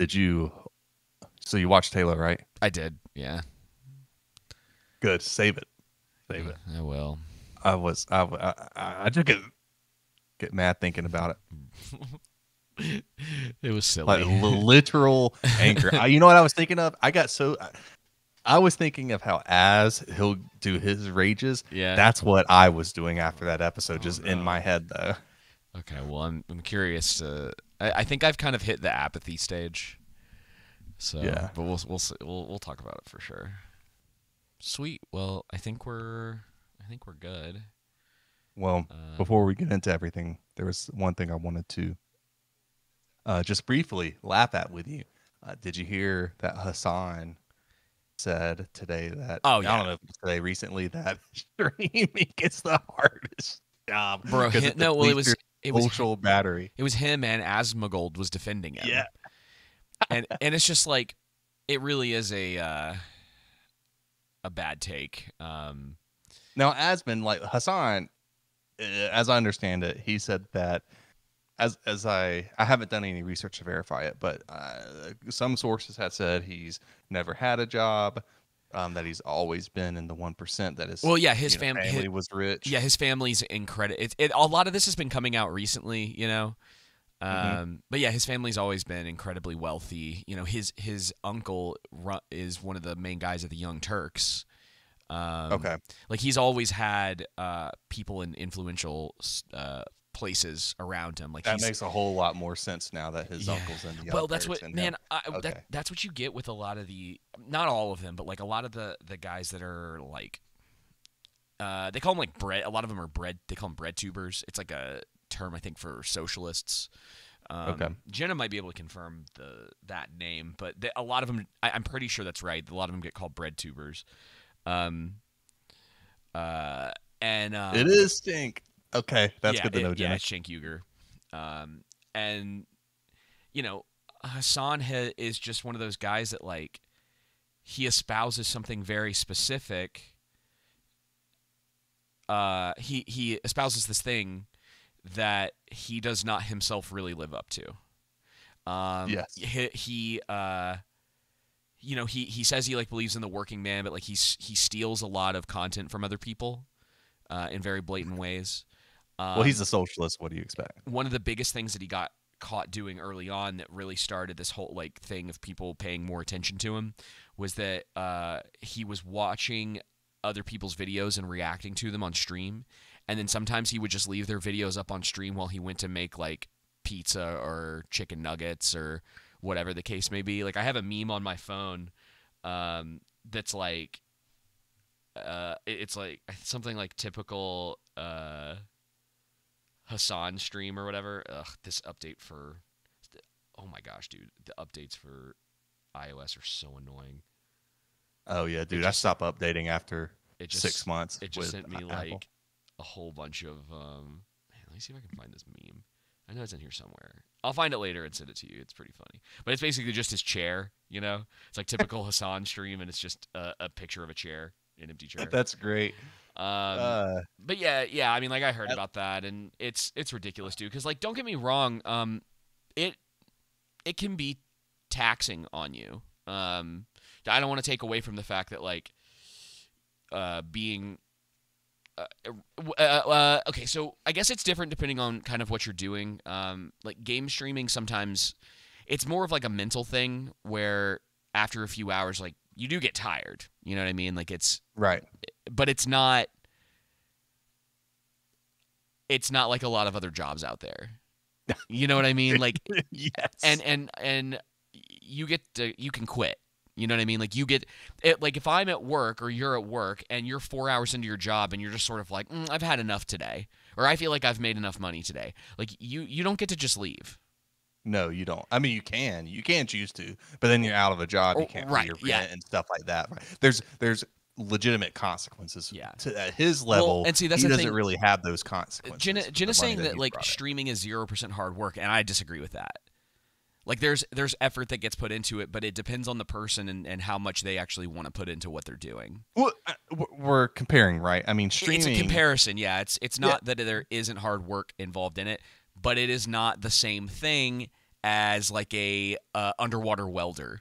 Did you? So you watched Halo, right? I did. Yeah. Good. Save it. Save it. I will. I was. I. I, I just get get mad thinking about it. it was silly. Like literal anger. I, you know what I was thinking of? I got so. I was thinking of how as he'll do his rages. Yeah. That's what I was doing after that episode, oh, just no. in my head though. Okay, well, I'm I'm curious to. I, I think I've kind of hit the apathy stage. So yeah, but we'll we'll we'll we'll talk about it for sure. Sweet. Well, I think we're I think we're good. Well, uh, before we get into everything, there was one thing I wanted to uh, just briefly laugh at with you. Uh, did you hear that Hasan said today that? Oh yeah. I don't know if today recently that streaming is the hardest job, bro. No, well, it was it was social battery. It was him and Asmongold was defending him. Yeah, and and it's just like it really is a uh, a bad take. Um, now, Asmon, like Hasan, uh, as I understand it, he said that as as I I haven't done any research to verify it, but uh, some sources have said he's never had a job. Um, that he's always been in the one percent. That is well, yeah, his fam- family his, was rich. Yeah, his family's incredible. It, it, a lot of this has been coming out recently, you know. Mm-hmm. Um, mm-hmm. But yeah, his family's always been incredibly wealthy. You know, his his uncle is one of the main guys of the Young Turks. Um, okay. Like he's always had uh, people in influential uh, places around him. Like that makes a whole lot more sense now that his yeah. uncle's in the. Well, that's what man. I, okay. that, that's what you get with a lot of the, not all of them, but like a lot of the the guys that are like, uh, they call them like bread. A lot of them are bread. They call them bread tubers. It's like a term I think for socialists. Um, okay. Jenna might be able to confirm the that name, but they, a lot of them, I, am pretty sure that's right. A lot of them get called bread tubers. Um, uh, and um, it is stink. Okay, that's yeah, good to know, it, Jenna. Yeah, Cenk Uygur. Um, and you know, Hasan ha- is just one of those guys that like he espouses something very specific. Uh, he he espouses this thing that he does not himself really live up to. Um, yes. He, he uh, you know, he he says he like believes in the working man, but like he's he steals a lot of content from other people, uh, in very blatant ways. Um, well, he's a socialist. What do you expect? One of the biggest things that he got caught doing early on that really started this whole like thing of people paying more attention to him was that uh, he was watching other people's videos and reacting to them on stream and then sometimes he would just leave their videos up on stream while he went to make like pizza or chicken nuggets or whatever the case may be. Like I have a meme on my phone um, that's like uh, it's like something like typical uh, Hasan stream or whatever. Ugh, this update for oh my gosh, dude, the updates for iOS are so annoying. Oh yeah, dude, just, I stopped updating after just, six months. It just sent me Apple. like a whole bunch of um man, let me see if I can find this meme. I know it's in here somewhere. I'll find it later and send it to you. It's pretty funny. But it's basically just his chair, you know? It's like typical Hasan stream and it's just a, a, picture of a chair, an empty chair. That's great. Um, uh, but yeah, yeah, I mean like I heard about that and it's it's ridiculous, dude, cuz like don't get me wrong, um it it can be taxing on you. Um I don't want to take away from the fact that like uh being uh, uh, uh, okay, so I guess it's different depending on kind of what you're doing. Um, like game streaming, sometimes it's more of like a mental thing where after a few hours, like you do get tired. You know what I mean? Like it's right, but it's not. It's not like a lot of other jobs out there. You know what I mean? Like yes, and and and you get to you can quit. You know what I mean? Like you get it. Like if I'm at work or you're at work and you're four hours into your job and you're just sort of like, mm, I've had enough today, or I feel like I've made enough money today. Like you, you don't get to just leave. No, you don't. I mean, you can, you can choose to, but then you're out of a job. You oh, can't right, pay your rent yeah. and stuff like that. Right? There's, there's legitimate consequences. Yeah. To at his level, well, and see, that's he doesn't thing. really have those consequences. Jenna, Jenna's saying that, that like streaming is zero percent hard work, and I disagree with that. Like there's there's effort that gets put into it, but it depends on the person and, and how much they actually want to put into what they're doing. Well, uh, we're comparing, right? I mean, streaming. It's a comparison, yeah. It's it's not yeah. that there isn't hard work involved in it, but it is not the same thing as like a uh, underwater welder.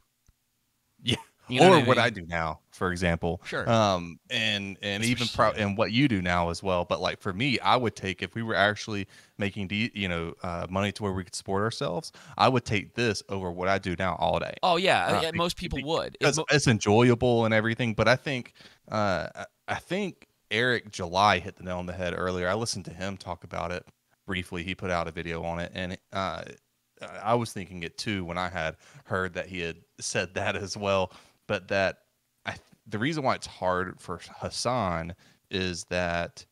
Yeah. You know or what I what I do now, for example. Sure. Um, and and That's even pro- and what you do now as well. But like for me, I would take if we were actually making de- you know uh, money to where we could support ourselves. I would take this over what I do now all day. Oh yeah, Uh, yeah, most people would. It mo- it's enjoyable and everything. But I think, uh, I- I think Eric July hit the nail on the head earlier. I listened to him talk about it briefly. He put out a video on it, and uh, I was thinking it too when I had heard that he had said that as well. But that I, the reason why it's hard for Hasan is that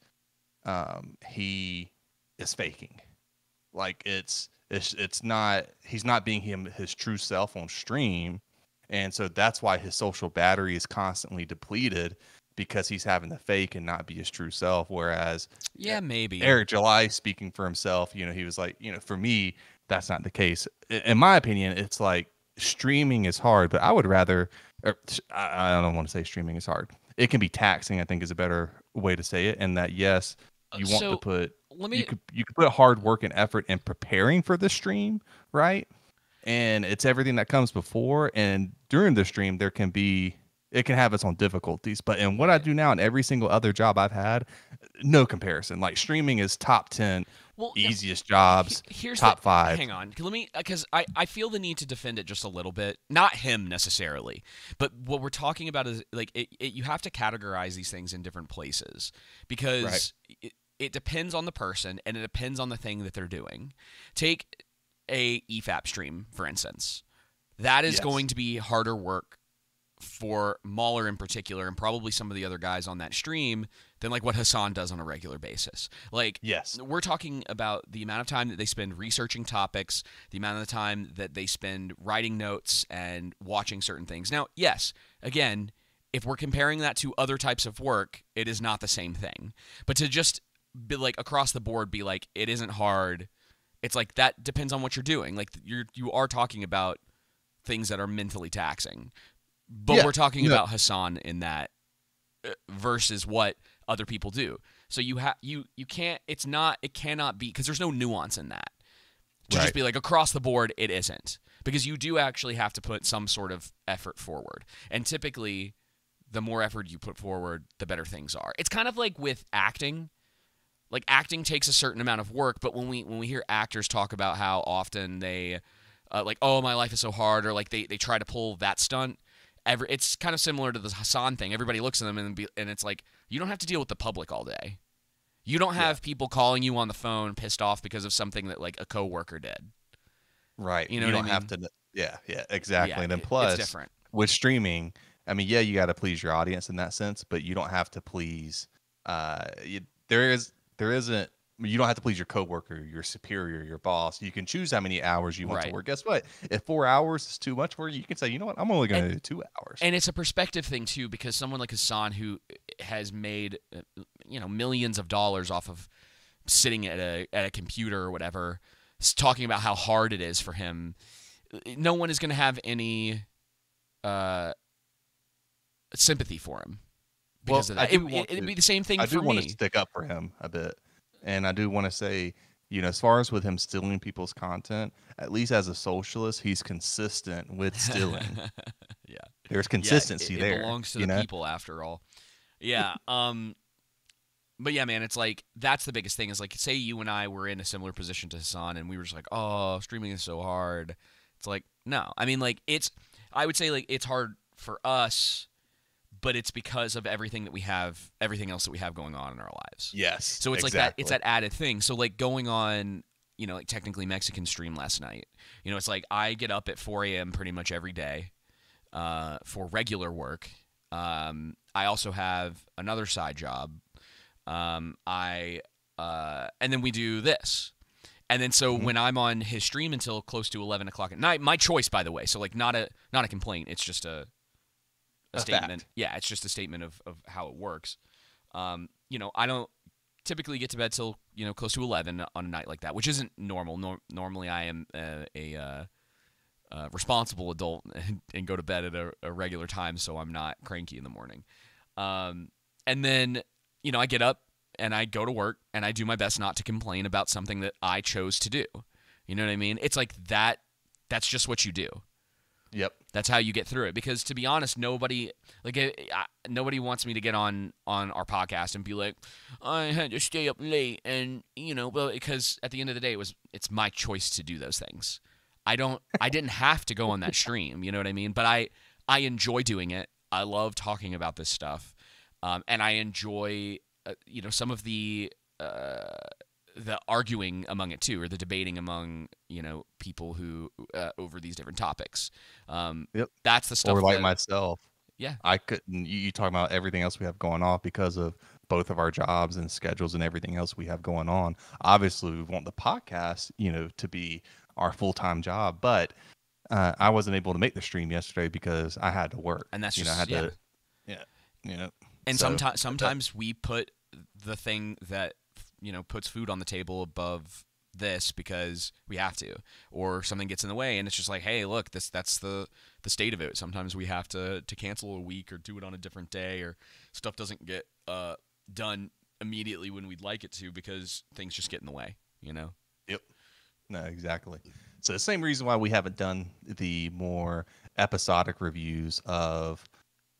um, he is faking. Like it's it's it's not he's not being him his true self on stream, and so that's why his social battery is constantly depleted because he's having to fake and not be his true self. Whereas yeah, maybe. Eric July speaking for himself, you know, he was like, you know, for me, that's not the case. In my opinion, it's like streaming is hard, but I would rather, er, or, I I don't want to say streaming is hard. It can be taxing, I think is a better way to say it. And that, yes, uh, you want So, to put, Let me you could, you could put hard work and effort in preparing for the stream, right? And it's everything that comes before. And during the stream, there can be, it can have its own difficulties. But in what I do now and every single other job I've had, no comparison. Like streaming is top 10 well, easiest jobs, here's top the, five. Hang on, let me because I I feel the need to defend it just a little bit. Not him necessarily, but what we're talking about is like it, it, you have to categorize these things in different places because it, it depends on the person and it depends on the thing that they're doing. Take a EFAP stream for instance. That is Yes. going to be harder work for Mauler in particular, and probably some of the other guys on that stream than like what Hasan does on a regular basis. Like Yes. we're talking about the amount of time that they spend researching topics, the amount of the time that they spend writing notes and watching certain things. Now, yes, again, if we're comparing that to other types of work, it is not the same thing. But to just be like across the board be like it isn't hard, it's like that depends on what you're doing. Like you're you are talking about things that are mentally taxing. But Yeah, we're talking no. about Hasan in that uh, versus what other people do. So you have you you can't it's not it cannot be because there's no nuance in that. To Right. just be like across the board it isn't. Because you do actually have to put some sort of effort forward. And typically the more effort you put forward, the better things are. It's kind of like with acting. Like acting takes a certain amount of work, but when we when we hear actors talk about how often they uh, like oh my life is so hard or like they, they try to pull that stunt every it's kind of similar to the Hasan thing. Everybody looks at them and be, and it's like you don't have to deal with the public all day. You don't have people calling you on the phone pissed off because of something that like a coworker did. Right. You know you what I don't have to. Yeah. Yeah. Exactly. Yeah, and then plus, it's different. with streaming, I mean, yeah, you got to please your audience in that sense, but you don't have to please. Uh, you, there is there isn't. You don't have to please your coworker, your superior, your boss. You can choose how many hours you want Right. to work. Guess what? If four hours is too much for you, you can say, you know what, I'm only going to do two hours. And it's a perspective thing too, because someone like Hasan who has made uh, you know millions of dollars off of sitting at a at a computer or whatever, talking about how hard it is for him. No one is going to have any uh, sympathy for him because Well, of I that. do It, to- be the same thing I for do want to me. stick up for him a bit, and I do want to say, you know, as far as with him stealing people's content, at least as a socialist, he's consistent with stealing. yeah. There's Yeah, consistency it, it there. belongs to the know? people after all. Yeah. Um. But yeah, man, it's like that's the biggest thing. Is like, say you and I were in a similar position to Hasan, and we were just like, "Oh, streaming is so hard." It's like, no, I mean, like it's. I would say like it's hard for us, but it's because of everything that we have, everything else that we have going on in our lives. Yes. So it's like that. It's that added thing. So like going on, you know, like technically Mexican stream last night. You know, it's like I get up at 4 a.m. pretty much every day uh, for regular work. Um, I also have another side job. Um, I uh, and then we do this. And then so Mhm. when I'm on his stream until close to 11 o'clock at night, my choice, by the way. So like not a not a complaint. It's just a a, A statement. fact. Yeah, it's just a statement of, of how it works. Um, you know, I don't typically get to bed till you know close to 11 on a night like that, which isn't normal. Nor- normally, I am uh, a uh, uh, responsible adult and, and go to bed at a, a regular time, so I'm not cranky in the morning. Um, and then you know, I get up and I go to work and I do my best not to complain about something that I chose to do. You know what I mean? It's like that that's just what you do. Yep. That's how you get through it. Because to be honest, nobody like I, nobody wants me to get on on our podcast and be like, I had to stay up late, and you know, well, because at the end of the day, it was it's my choice to do those things. I don't, I didn't have to go on that stream. You know what I mean? But I I enjoy doing it. I love talking about this stuff, um, and I enjoy uh, you know some of the. Uh, the arguing among it too, or the debating among you know people who uh, over these different topics. Um, Yep. That's the stuff. or like that- myself. Yeah. I couldn't. You, you talking about everything else we have going off because of both of our jobs and schedules and everything else we have going on. Obviously, we want the podcast, you know, to be our full time job, but uh, I wasn't able to make the stream yesterday because I had to work. and that's you just know, I had yeah. to, yeah, you know, And so- sometimes sometimes we put the thing that you know puts food on the table above this because we have to or something gets in the way and it's just like hey look this that's the the state of it sometimes we have to to cancel a week or do it on a different day or stuff doesn't get uh done immediately when we'd like it to because things just get in the way you know Yep. No, exactly. So the same reason why we haven't done the more episodic reviews of,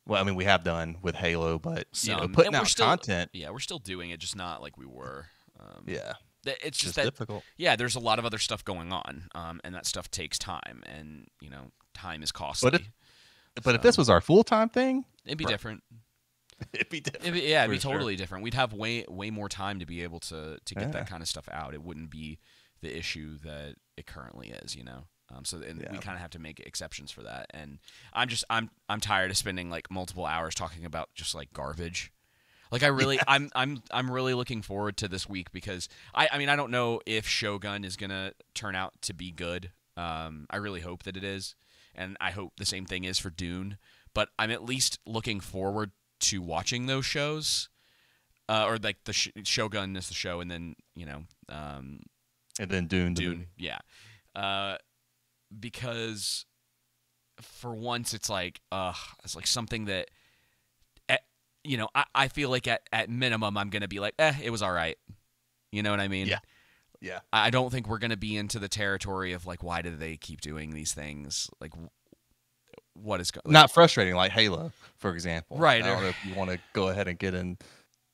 well, I mean, we have done with Halo, but you know, putting out still- content, yeah we're still doing it just not like we were um yeah, th- it's it's just just that difficult. yeah, there's a lot of other stuff going on, um, and that stuff takes time, and you know, time is costly. But But if this was our full time thing, it'd be Right. different. it'd be different. It'd be, yeah, it'd be For sure. totally different. We'd have way way more time to be able to to get Yeah. that kind of stuff out. It wouldn't be the issue that it currently is, you know. Um, so and we kind of have to make exceptions for that. And I'm just I'm I'm tired of spending like multiple hours talking about just like garbage. Like I really I'm I'm I'm really looking forward to this week because I I mean I don't know if Shogun is gonna turn out to be good. Um, I really hope that it is, and I hope the same thing is for Dune. But I'm at least looking forward to watching those shows, uh, or like the sh- Shogun is the show, and then you know um, And then Dune, Dune, movie. yeah, uh, because for once it's like uh it's like something that at, you know I, I feel like at, at minimum i'm gonna be like eh it was all right you know what i mean Yeah. Yeah. i don't think we're gonna be into the territory of like why do they keep doing these things like what is go- like, Not frustrating like Halo, for example. Right, I don't know if you want to go ahead and get in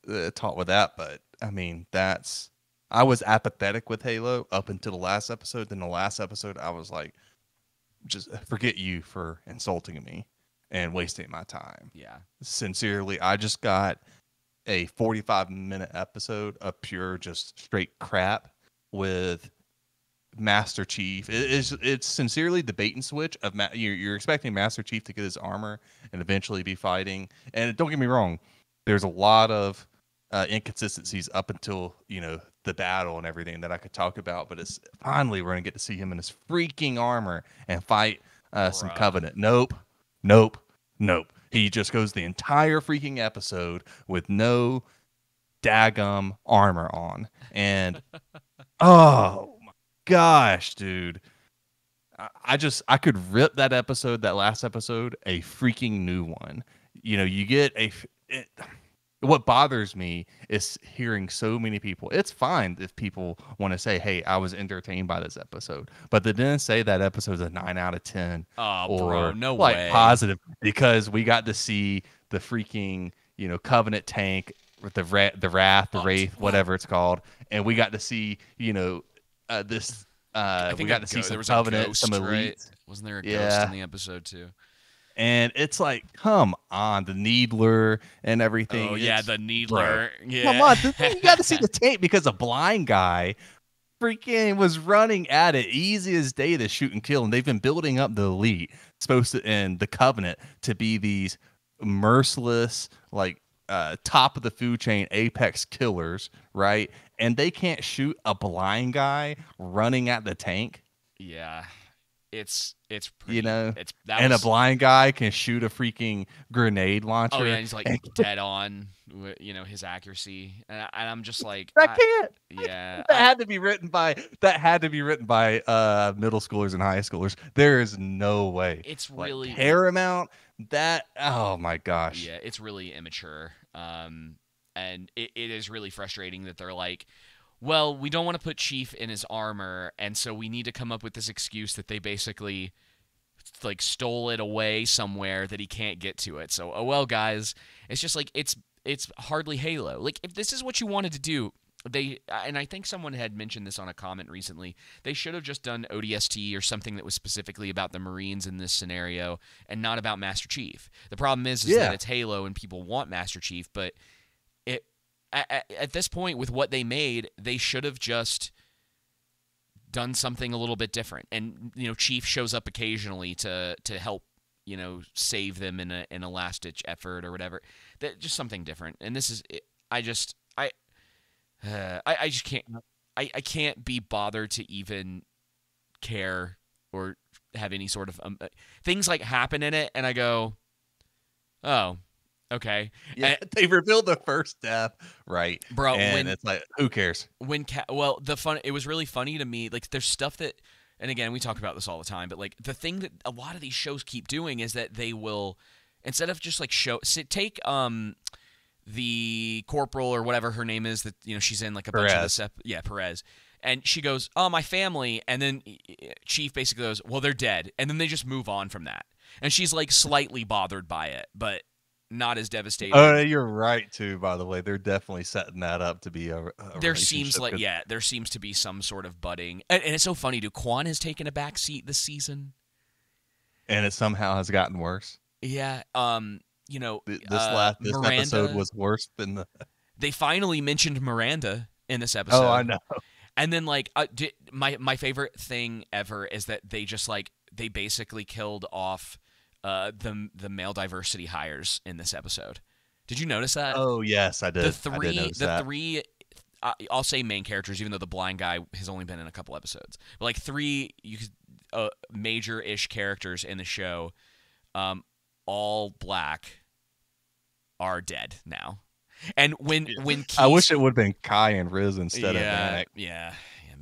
uh, talk with that, but I mean, that's. I was apathetic with Halo up until the last episode. Then the last episode, I was like, just forget you for insulting me and wasting my time. yeah. Sincerely i just got a 45 minute episode of pure just straight crap with master chief. It is it's sincerely the bait and switch of Ma- you're, you're expecting master chief to get his armor and eventually be fighting. And don't get me wrong there's a lot of uh, inconsistencies up until you know the battle and everything that i could talk about but it's finally we're gonna get to see him in his freaking armor and fight uh, some covenant nope nope Nope. He just goes the entire freaking episode with no daggum armor on. And oh my gosh, dude. I- I just I could rip that episode, that last episode, a freaking new one. You know, you get a it, what bothers me is hearing so many people. It's fine if people want to say, "Hey, I was entertained by this episode," but they didn't say that episode episode's a nine out of ten oh or bro no like way positive because we got to see the freaking you know covenant tank with the ra- the wrath the Oh, wraith whatever it's called and we got to see you know uh, this I uh we got to see some was Covenant, ghost, some elite. Right? Wasn't there a ghost in the episode too and it's like come on the needler and everything. Oh yeah It's- the needler. yeah. come on you got to see the tank because a blind guy freaking was running at it easy as day to shoot and kill. And they've been building up the elite supposed to and the covenant to be these merciless like uh top of the food chain apex killers right? And they can't shoot a blind guy running at the tank? Yeah it's it's pretty, know, it's that and was, a blind guy can shoot a freaking grenade launcher oh yeah he's like dead on you know his accuracy. And, I, and i'm just like that I- can't. Yeah. That I- had to be written by that had to be written by uh middle schoolers and high schoolers. There is no way. It's like really paramount that oh my gosh. Yeah, it's really immature. Um, and it, it is really frustrating that they're like, well, we don't want to put Chief in his armor, and so we need to come up with this excuse that they basically like stole it away somewhere that he can't get to it. So, oh well, guys, it's just like it's it's hardly Halo. Like if this is what you wanted to do, they uh, and I think someone had mentioned this on a comment recently. They should have just done ODST or something that was specifically about the Marines in this scenario and not about Master Chief. The problem is, is Yeah. that it's Halo and people want Master Chief, but at, at, this point with what they made, they should have just done something a little bit different. And you know, Chief shows up occasionally to to help you know save them in a in a last ditch effort or whatever. That just something different. And this is I just I uh, I I just can't I I can't be bothered to even care or have any sort of um, uh, things like happen in it, and I go, oh, okay, Yeah, they revealed the first death, right? bro. and when it's like, who cares? when ca- well the fun it was really funny to me like there's stuff that and again we talk about this all the time but like the thing that a lot of these shows keep doing is that they will instead of just like show sit, take um the corporal or whatever her name is that you know she's in like a bunch of Perez. this ep- yeah Perez and she goes oh my family and then chief basically goes well they're dead and then they just move on from that and she's like slightly bothered by it but not as devastating Oh, you're right too. By the way, they're definitely setting that up to be a. a there seems like yeah there seems to be some sort of budding and, and it's so funny dude Kwan has taken a back seat this season and it somehow has gotten worse. yeah um you know This uh, last this Miranda, episode was worse than the. they finally mentioned Miranda in this episode Oh, I know. and then like uh, my my favorite thing ever is that they just like they basically killed off uh the the male diversity hires in this episode did you notice that Oh yes, I did. the three did the that. three I'll say main characters, even though the blind guy has only been in a couple episodes. But like three, you could uh, major-ish characters in the show, um, all black, are dead now. And when when I wish it would have been Kai and Riz instead yeah, of. Yeah, yeah,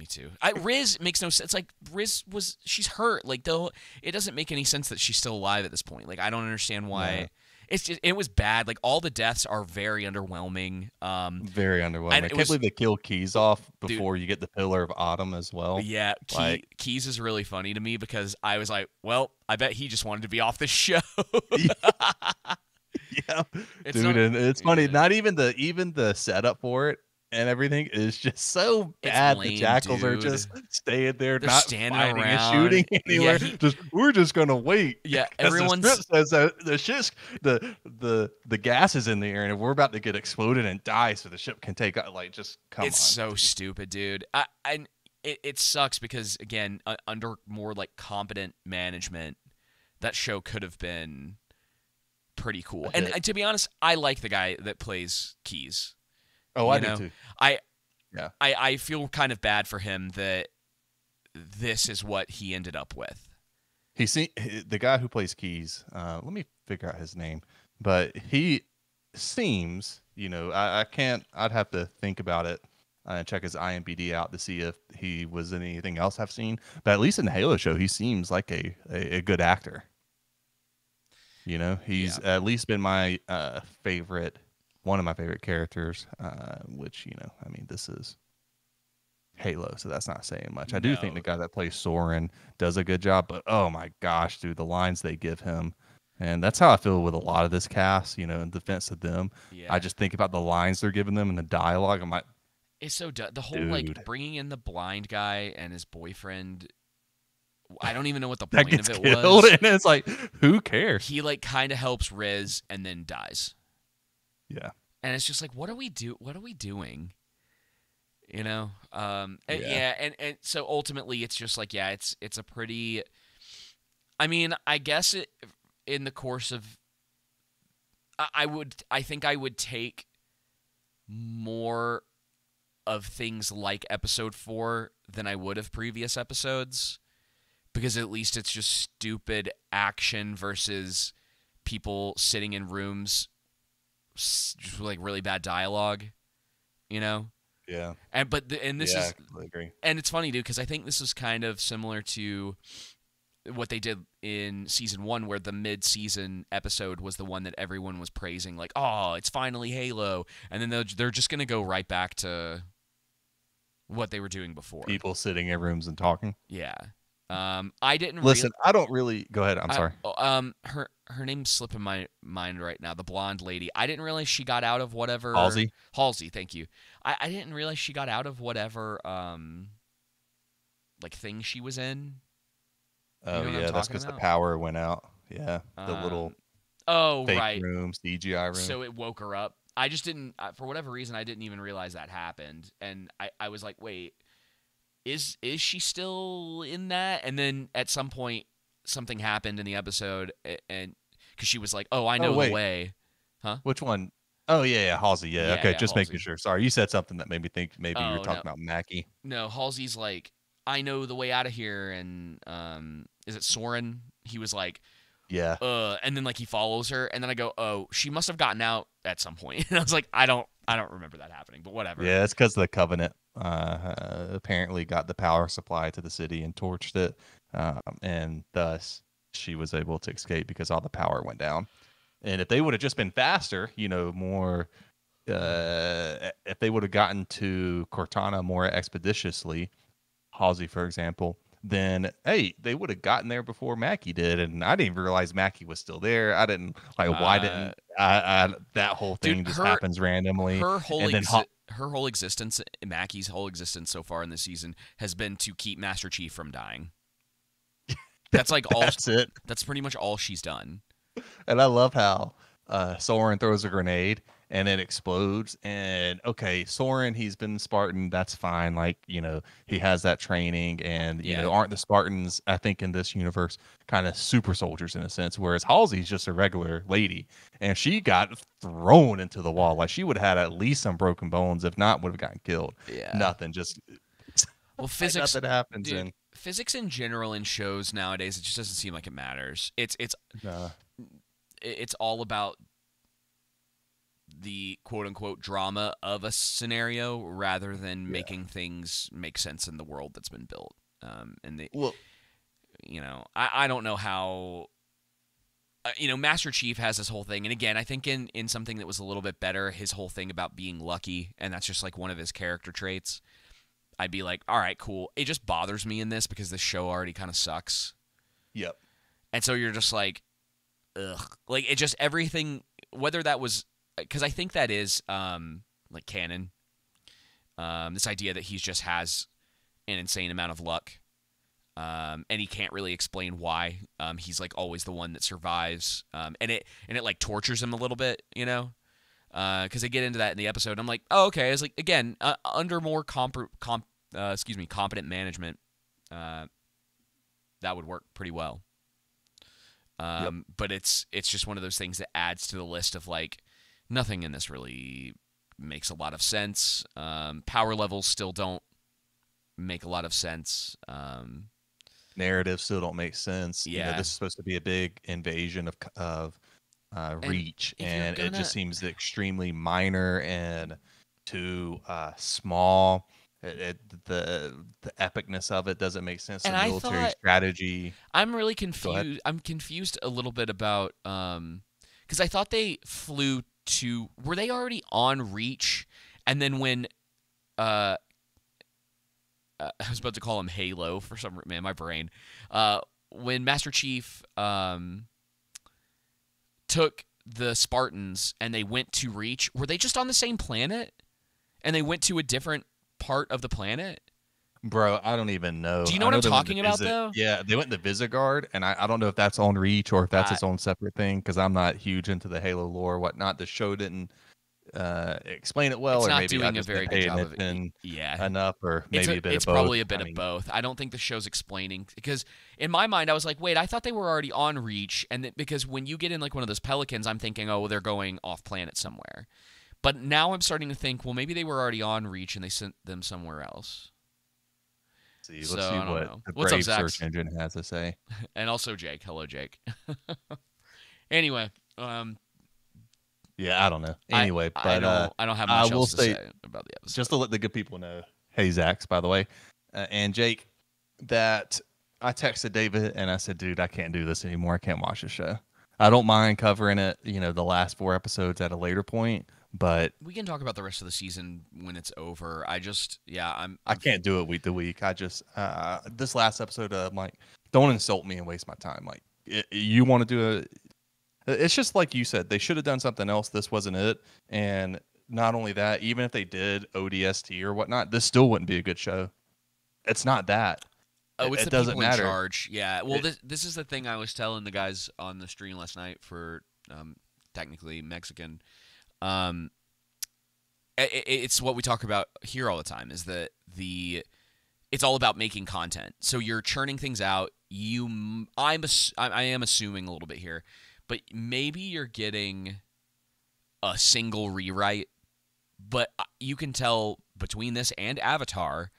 me too. I, Riz makes no sense. Like Riz was, she's hurt. Like though, it doesn't make any sense that she's still alive at this point. Like I don't understand why. No. It's just it was bad. Like all the deaths are very underwhelming. Um, Very underwhelming. I can't was- believe they kill Keyes off Dude. before you get the Pillar of Autumn as well. yeah, Key, like- Keyes is really funny to me because I was like, well, I bet he just wanted to be off the show. yeah, It's dude, not- and it's funny. yeah. Not even the even the setup for it and everything is just so bad. lame, the jackals are just staying there, They're not standing fighting around. and shooting Yeah, anywhere. he- just we're just gonna wait. Yeah, everyone's the says that the shit's the the the gas is in the air and we're about to get exploded and die, so the ship can take. Like, just come it's on. so dude. stupid, dude. I, and it, it sucks because again, uh, under more like competent management, that show could have been pretty cool. And uh, to be honest, I like the guy that plays Keyes. Oh, I you do know, too. I Yeah. I I feel kind of bad for him that this is what he ended up with. He see the guy who plays Keyes. Uh, let me figure out his name, but he seems, you know, I, I can't. I'd have to think about it uh, and check his IMBD out to see if he was in anything else I've seen. But at least in the Halo show, he seems like a a, a good actor. You know, he's at least been my uh, favorite, one of my favorite characters. Uh, which you know, I mean, this is Halo, so that's not saying much. I do think the guy that plays Soren does a good job, but oh my gosh, dude, the lines they give him. And that's how I feel with a lot of this cast, you know, in defense of them. Yeah, I just think about the lines they're giving them and the dialogue. I'm like, it's so du- the whole like bringing in the blind guy and his boyfriend. I don't even know what the point of it was. And it's like, who cares? He like kind of helps Riz and then dies. Yeah. and it's just like what are we do what are we doing you know um and- Yeah. yeah. and and so ultimately it's just like yeah it's it's a pretty i mean i guess it in the course of I, I would i think i would take more of things like episode 4 than i would of previous episodes because at least it's just stupid action versus people sitting in rooms just like really bad dialogue, you know. Yeah. And but the, and this yeah, is I agree. and it's funny, dude, because I think this is kind of similar to what they did in season one, where the mid-season episode was the one that everyone was praising, like, "Oh, it's finally Halo," and then they're, they're just gonna go right back to what they were doing before. People sitting in rooms and talking. Yeah. Um, I didn't Listen, I don't really. Go ahead. I'm I- sorry. oh, um, her her name's slipping my mind right now. The blonde lady. I didn't realize she got out of whatever. Halsey. Halsey, thank you. I, I didn't realize she got out of whatever um like thing she was in. Oh know yeah, that's because the power went out. Yeah, the little Um, Oh fake right. room, CGI room. So it woke her up. I just didn't for whatever reason I didn't even realize that happened and I I was like, "Wait, is is she still in that?" And then at some point something happened in the episode and cuz she was like, "Oh, I Oh, know wait. the way." Huh? Which one? Oh yeah, yeah, Halsey. Yeah, Yeah, okay, yeah, just making sure. Sorry, you said something that made me think maybe you Oh, were talking no. about Makee. No, Halsey's like, "I know the way out of here." And um is it Soren? He was like, Yeah, "Uh," and then like he follows her and then I go, "Oh, she must have gotten out at some point." And I was like, "I don't I don't remember that happening, but whatever." yeah, it's because of the Covenant uh, apparently got the power supply to the city and torched it, um, and thus she was able to escape because all the power went down. And if they would have just been faster, you know, more, uh, if they would have gotten to Cortana more expeditiously, Halsey, for example, then hey, they would have gotten there before Makee did, and I didn't even realize Makee was still there. I didn't like why Uh, didn't I, I? That whole dude, thing just her- happens randomly. her whole and then exi- her whole existence, Makee's whole existence so far in this season has been to keep Master Chief from dying. That's like all. That's it. That's pretty much all she's done. And I love how uh, Soren throws a grenade and it explodes. And okay, Soren, he's been Spartan. That's fine. Like, you know, he has that training. And, you Yeah. know, aren't the Spartans, I think, in this universe, kind of super soldiers in a sense? Whereas Halsey's just a regular lady. And she got thrown into the wall. Like, she would have had at least some broken bones. If not, would have gotten killed. Yeah. Nothing. Just Well, physics. nothing happens. dude, and physics in general in shows nowadays, it just doesn't seem like it matters. It's it's uh, it's all about the quote unquote drama of a scenario rather than Yeah. making things make sense in the world that's been built. Um, and they, well, you know, I, I don't know how. Uh, you know, Master Chief has this whole thing, and again, I think in in something that was a little bit better, his whole thing about being lucky, and that's just like one of his character traits. I'd be like, all right, cool. It just bothers me in this because this show already kind of sucks. yep. And so you're just like, ugh. Like it just everything, whether that was, because I think that is um like canon. Um, this idea that he just has an insane amount of luck, um, and he can't really explain why. Um, he's like always the one that survives, um, and it and it like tortures him a little bit, you know. Because they get into that in the episode, I'm like, oh, okay. It's like again, uh, under more comp, comp uh, excuse me, competent management, uh, that would work pretty well. Um, But it's it's just one of those things that adds to the list of like nothing in this really makes a lot of sense. Um, power levels still don't make a lot of sense. Um, narratives still don't make sense. You know, Yeah. this is supposed to be a big invasion of of uh, reach, and it gonna- just seems extremely minor and too uh, small. It, it, the the epicness of it doesn't make sense. And the I military thought- strategy. I'm really confused. I'm confused a little bit about um because I thought they flew to were they already on Reach, and then when uh. Uh, I was about to call him Halo for some man, my brain. Uh, when Master Chief um, took the Spartans and they went to Reach, were they just on the same planet? And they went to a different part of the planet? Bro, I don't even know. Do you know what I'm went to talking about, though? Yeah, they went to Visegrád, and I, I don't know if that's on Reach or if that's I- its own separate thing because I'm not huge into the Halo lore, or whatnot. The show didn't uh, explain it well, it's or not maybe doing I a very good job of it. Yeah. enough, or it's maybe a, a bit it's of both. It's probably a bit I of both. I don't think the show's explaining because in my mind I was like, wait, I thought they were already on Reach, and that, because when you get in like one of those Pelicans, I'm thinking, oh, well, they're going off planet somewhere. But now I'm starting to think, well, maybe they were already on Reach and they sent them somewhere else. See, let's So, see what know. the What's up, Brave Zax? search engine has to say. And also Jake. Hello, Jake. anyway, um, Yeah, I don't know. Anyway, I, but don't, uh, I don't have I will else to say- say about the episode. just to let the good people know, hey Zax, by the way, uh, and Jake, that I texted David and I said, dude, I can't do this anymore. I can't watch the show. I don't mind covering it, you know, the last four episodes at a later point, But We can talk about the rest of the season when it's over. I just, yeah, I'm. I can't do it week to week. I just uh, this last episode, uh, I'm like, don't insult me and waste my time. Like, you want to do a. It's just like you said. They should have done something else. This wasn't it. And not only that, even if they did ODST or whatnot, this still wouldn't be a good show. It's not that. Oh, It- it's it the doesn't people matter. in charge. Yeah. Well, It- this this is the thing I was telling the guys on the stream last night for um, technically Mexican. Um, i- i- it's what we talk about here all the time. Is that the it's all about making content. So you're churning things out. You, I'm, I I am assuming a little bit here, but maybe you're getting a single rewrite, but uh, you can tell between this and Avatar,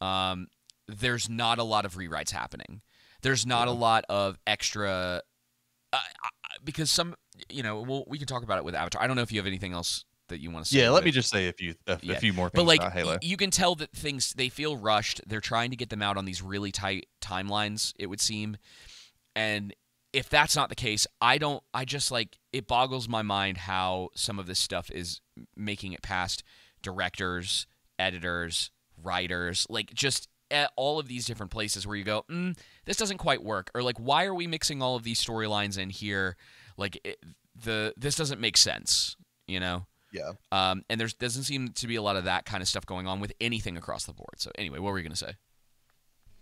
um, there's not a lot of rewrites happening. There's not a lot of extra, uh, uh, because some, you know, well, we can talk about it with Avatar. I don't know if you have anything else that you want to say. Yeah, let me just say a few a, Yeah, a few more things but like about Halo. you can tell that things they feel rushed they're trying to get them out on these really tight timelines it would seem and if that's not the case i don't i just like it boggles my mind how some of this stuff is making it past directors editors writers like just at all of these different places where you go mm, this doesn't quite work or like why are we mixing all of these storylines in here like it, the this doesn't make sense you know yeah. um, and there doesn't seem to be a lot of that kind of stuff going on with anything across the board. So anyway, what were you going to say?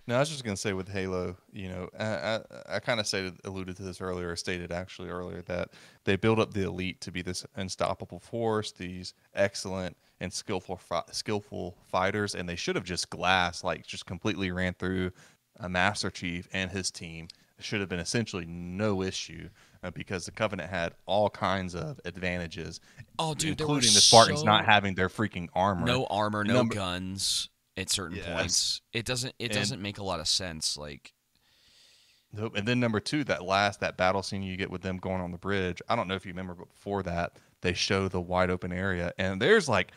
No, I was just gonna say with Halo, you know, I I, I kind of stated alluded to this earlier, or stated actually earlier that they build up the elite to be this unstoppable force, these excellent and skillful fi- skillful fighters, and they should have just glass like just completely ran through a Master Chief and his team. It should have been essentially no issue because the Covenant had all kinds of advantages, Oh, dude, including the Spartans so- not having their freaking armor. No armor, no Number- guns at certain Yes. points. It doesn't. It And- doesn't make a lot of sense. Like, Nope. And then number two, that last that battle scene you get with them going on the bridge. I don't know if you remember, but before that, they show the wide open area, and there's like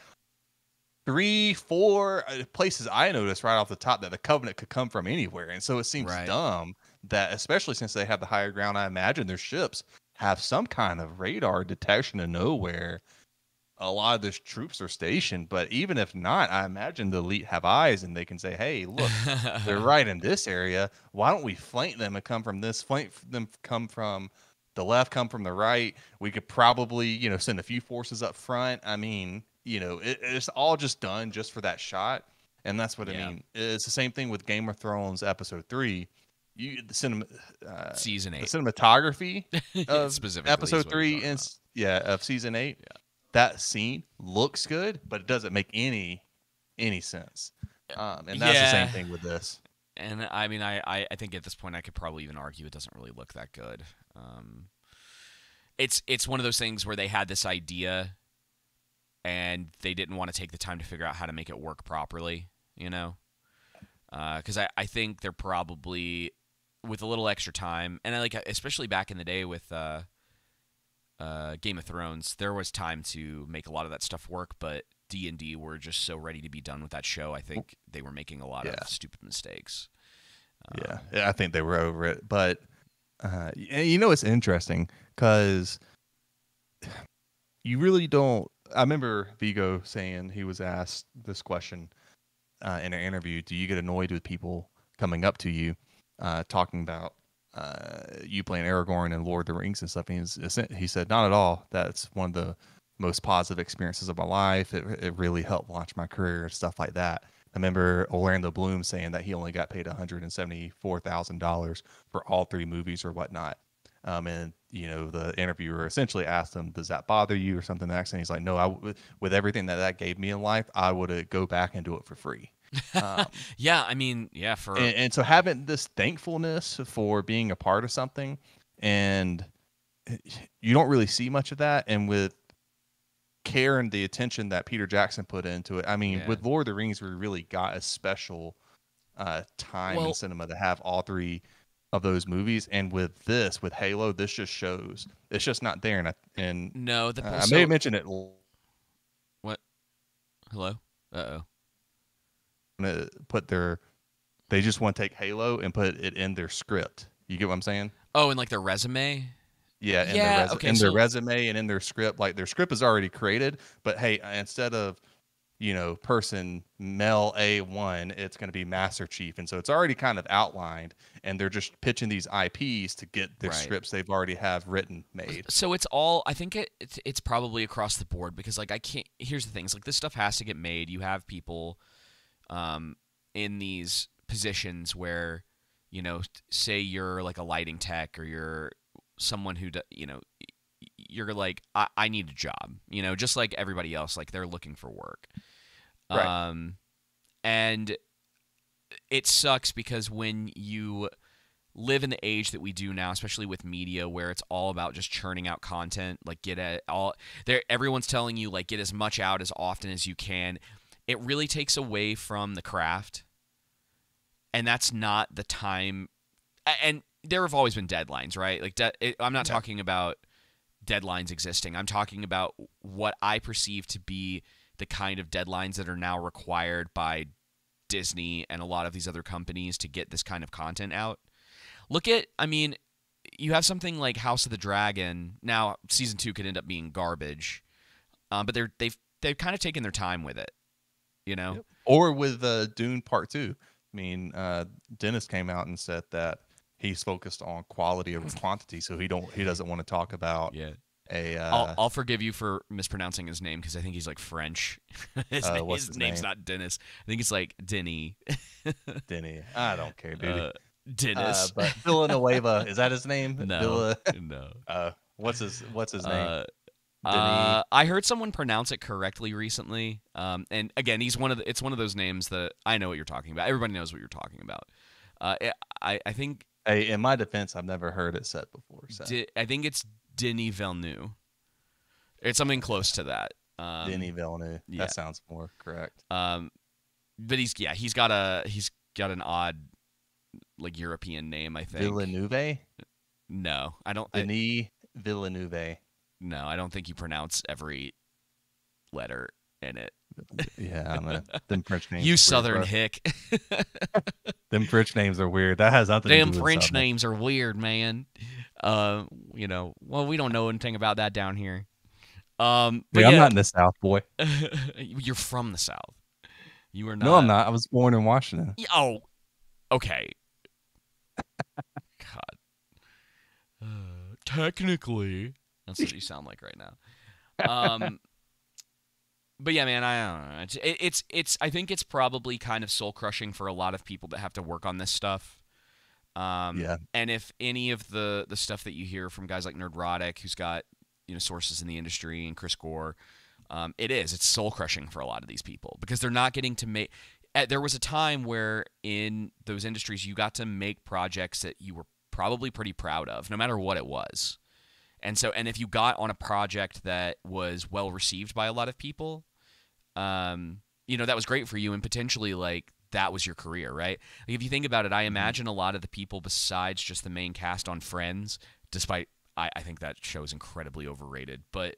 three, four uh, places I noticed right off the top that the Covenant could come from anywhere, and so it seems Right. dumb that, especially since they have the higher ground, I imagine their ships have some kind of radar detection to know where a lot of those troops are stationed. But even if not, I imagine the elite have eyes and they can say, "Hey, look." they're right in this area. Why don't we flank them and come from this flank them come from the left, come from the right? We could probably, you know, send a few forces up front. I mean, you know, it, it's all just done just for that shot. And that's what I mean. It's the same thing with Game of Thrones episode three. You the cinema uh, season the eight, cinematography of specifically. episode three and yeah of season eight. That scene looks good, but it doesn't make any any sense. Um, and that's the same thing with this. And I mean, I, I, I think at this point I could probably even argue it doesn't really look that good. Um, it's it's one of those things where they had this idea, and they didn't want to take the time to figure out how to make it work properly. You know, because I, I think they're probably with a little extra time, and I like especially back in the day with uh, uh, Game of Thrones, there was time to make a lot of that stuff work, but D and D were just so ready to be done with that show. I think they were making a lot Yeah. of stupid mistakes. Yeah, Um, yeah, I think they were over it. But uh, you know, it's interesting because you really don't. I remember Viggo saying he was asked this question uh, in an interview: "Do you get annoyed with people coming up to you, uh, talking about uh, you playing Aragorn and Lord of the Rings and stuff?" And he said, "Not at all. That's one of the most positive experiences of my life. It, it really helped launch my career and stuff like that." I remember Orlando Bloom saying that he only got paid $174,000 for all three movies or whatnot. Um, and you know, the interviewer essentially asked him, "Does that bother you or something?" Next, and he's like, "No, I w- with everything that that gave me in life, I would go back and do it for free." Um, Yeah, I mean, yeah, for and, and so having this thankfulness for being a part of something, and you don't really see much of that. And with care and the attention that Peter Jackson put into it, I mean, Yeah. with Lord of the Rings, we really got a special uh, time Well- in cinema to have all three of those movies. And with this, with Halo, this just shows it's just not there. And I, and no, the uh, I may have mentioned it. what hello. Uh gonna Put their, they just want to take Halo and put it in their script. You get what I'm saying? Oh, and like their resume. Yeah, in, Yeah, their, res- okay, in their resume and in their script, like their script is already created, but hey, uh, instead of you know person Mel A one, it's going to be Master Chief, and so it's already kind of outlined, and they're just pitching these IPs to get their Right. scripts they've already have written made. So it's all. I think it, it's it's probably across the board because like I can't. Here's the things. Like this stuff has to get made. You have people, um, in these positions where, you know, say you're like a lighting tech or you're someone who, you know, you're like I, I need a job. You know, just like everybody else. Like they're looking for work. Right. Um, and it sucks because when you live in the age that we do now, especially with media, where it's all about just churning out content, like get it all there. Everyone's telling you like get as much out as often as you can. It really takes away from the craft, and that's not the time. And there have always been deadlines, right? Like de- it, I'm not Yeah. talking about deadlines existing. I'm talking about what I perceive to be the kind of deadlines that are now required by Disney and a lot of these other companies to get this kind of content out. Look at, I mean, you have something like House of the Dragon. Now, season two could end up being garbage, um, but they're they've they've kind of taken their time with it. You know, Yep. Or with uh, Dune Part Two. I mean, uh, Dennis came out and said that he's focused on quality over quantity, so he don't he doesn't want to talk about yeah. a. Uh, I'll, I'll forgive you for mispronouncing his name because I think he's like French. his Uh, his his name's name? not Dennis. I think it's like Denny. Denny. I don't care, dude. Uh, Uh, Dennis. but Villanueva is that his name? no, Villa, no. uh, what's his What's his name? Uh, I heard someone pronounce it correctly recently. Um, and again, he's one of the, it's one of those names that I know what you're talking about. Everybody knows what you're talking about. Uh, I I think hey, in my defense, I've never heard it said before. So. Di- I think it's Denis Villeneuve. It's something close to that. Um, Denny Villeneuve. yeah. That sounds more correct. Um, but he's yeah he's got a he's got an odd like European name. I think. Villeneuve. No, I don't. I, Denis Villeneuve. No, I don't think you pronounce every letter in it. Yeah, I don't know. Them French names. you Southern bro. hick. Them French names are weird. That has nothing. to do with French names are weird, man. Uh, you know, well, we don't know anything about that down here. Um, but Yeah, I'm not in the South, boy. you're from the South. You are not. No, I'm not. I was born in Washington. Oh, okay. God. Uh, technically, that's what you sound like right now. Um, but yeah, man, I don't know. It's, it, it's it's. I think it's probably kind of soul crushing for a lot of people that have to work on this stuff. Um, Yeah. And if any of the the stuff that you hear from guys like Nerd Nerdrotic, who's got you know sources in the industry, and Chris Gore, um, it is. It's soul crushing for a lot of these people because they're not getting to make. uh, There was a time where in those industries you got to make projects that you were probably pretty proud of, no matter what it was. And so, and if you got on a project that was well received by a lot of people, um, you know, that was great for you, and potentially like that was your career, right? Like if you think about it, I imagine a lot of the people besides just the main cast on Friends, despite I, I think that show is incredibly overrated, but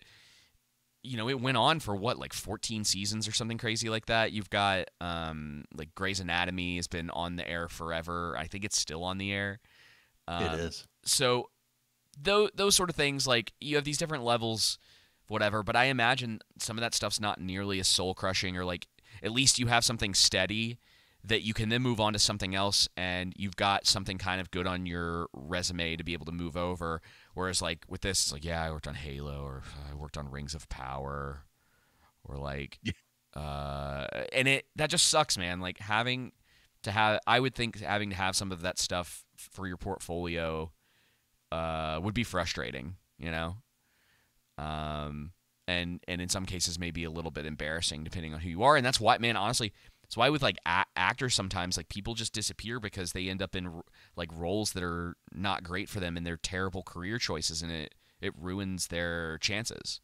you know, it went on for what, like 14 seasons or something crazy like that. You've got um, like Grey's Anatomy has been on the air forever. I think it's still on the air. Um, it is. so those those sort of things like you have these different levels whatever but i imagine some of that stuff's not nearly as soul crushing or like at least you have something steady that you can then move on to something else and you've got something kind of good on your resume to be able to move over whereas like with this it's like yeah i worked on halo or i worked on rings of power or like Yeah. uh and it that just sucks man like having to have i would think having to have some of that stuff for your portfolio uh, would be frustrating, you know, um, and and in some cases maybe a little bit embarrassing depending on who you are, and that's why, man, honestly, that's why with like a- actors sometimes like people just disappear because they end up in r- like roles that are not great for them and they're terrible career choices, and it it ruins their chances.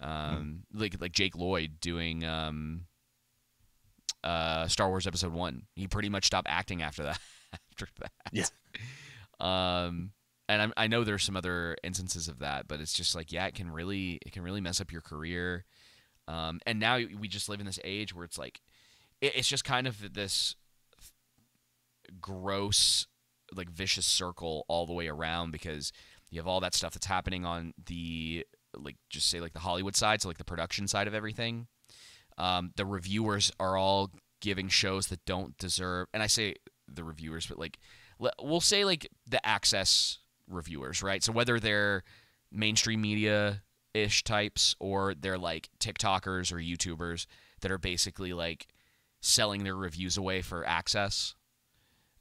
Um, like like Jake Lloyd doing um, uh, Star Wars Episode One, he pretty much stopped acting after that. after that, Yeah. um, and I'm, I know there's some other instances of that, but it's just like, yeah, it can really, it can really mess up your career. Um, and now we just live in this age where it's like, it, it's just kind of this gross, like vicious circle all the way around because You have all that stuff that's happening on the like just say like the Hollywood side, so like the production side of everything. Um, the reviewers are all giving shows that don't deserve, and I say the reviewers, but like we'll say like the access reviewers, right? So whether they're mainstream media ish types or they're like TikTokers or YouTubers that are basically like selling their reviews away for access.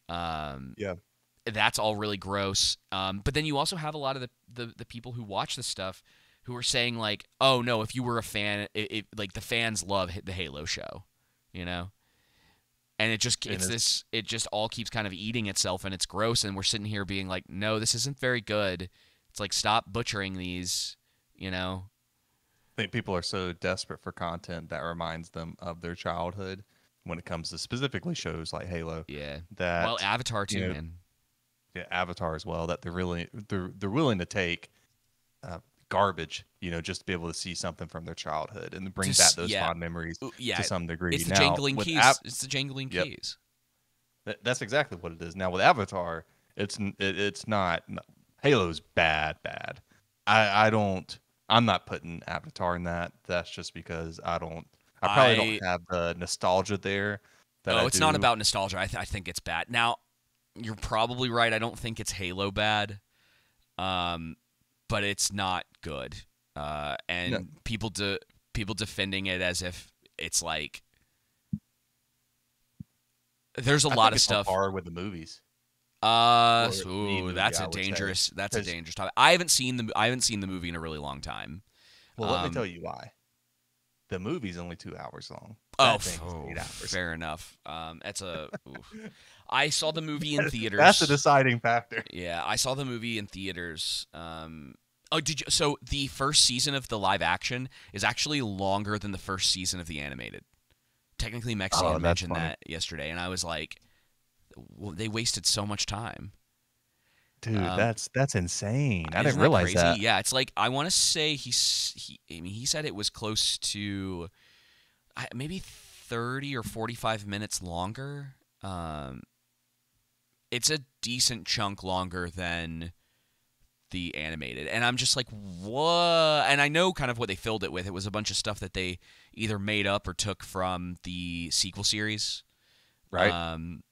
Um, Yeah. that's all really gross. Um, but then you also have a lot of the, the, the people who watch this stuff who are saying like, oh no, if you were a fan, it, it like the fans love the Halo show, you know. And it just it's it's- this it just all keeps kind of eating itself and it's gross and we're sitting here being like, no, this isn't very good. It's like stop butchering these, you know. I think people are so desperate for content that reminds them of their childhood when it comes to specifically shows like Halo. Yeah. That well, Avatar too, you know, man. yeah, Avatar as well. That they're really they're they're willing to take uh, garbage, you know, just to be able to see something from their childhood and bring To back those yeah. fond memories Yeah, to some degree. it's the now, jangling keys. Av- it's the jangling Yep. keys. That- That's exactly what it is. Now with Avatar, it's it, it's not Halo's bad, bad. I I don't. I'm not putting Avatar in that. That's just because I don't. I probably I- don't have the nostalgia there. That oh, I it's not about nostalgia. I, th- I think it's bad. Now, you're probably right. I don't think it's Halo bad, um, but it's not good. Uh, and No. people de- people defending it as if it's like there's a I lot of stuff. par with the movies. Uh, Or ooh, movie, that's I a dangerous. That's a dangerous topic. I haven't seen the I haven't seen the movie in a really long time. Well, let Um, me tell you why. The movie's only two hours long. Oh, That thing's f- hours. fair enough. Um, that's a. oof. I saw the movie in theaters. That's the deciding factor. Yeah, I saw the movie in theaters. Um, oh, did you? So the first season of the live action is actually longer than the first season of the animated. Technically, Mexican Oh, mentioned funny. that yesterday, and I was like, well, they wasted so much time. Dude, Um, that's that's insane. I didn't realize crazy? that. Yeah, it's like I want to say he's he. I mean, he said it was close to maybe thirty or forty-five minutes longer. Um, it's a decent chunk longer than the animated, and I'm just like, what? And I know kind of what they filled it with. It was a bunch of stuff that they either made up or took from the sequel series Right? um,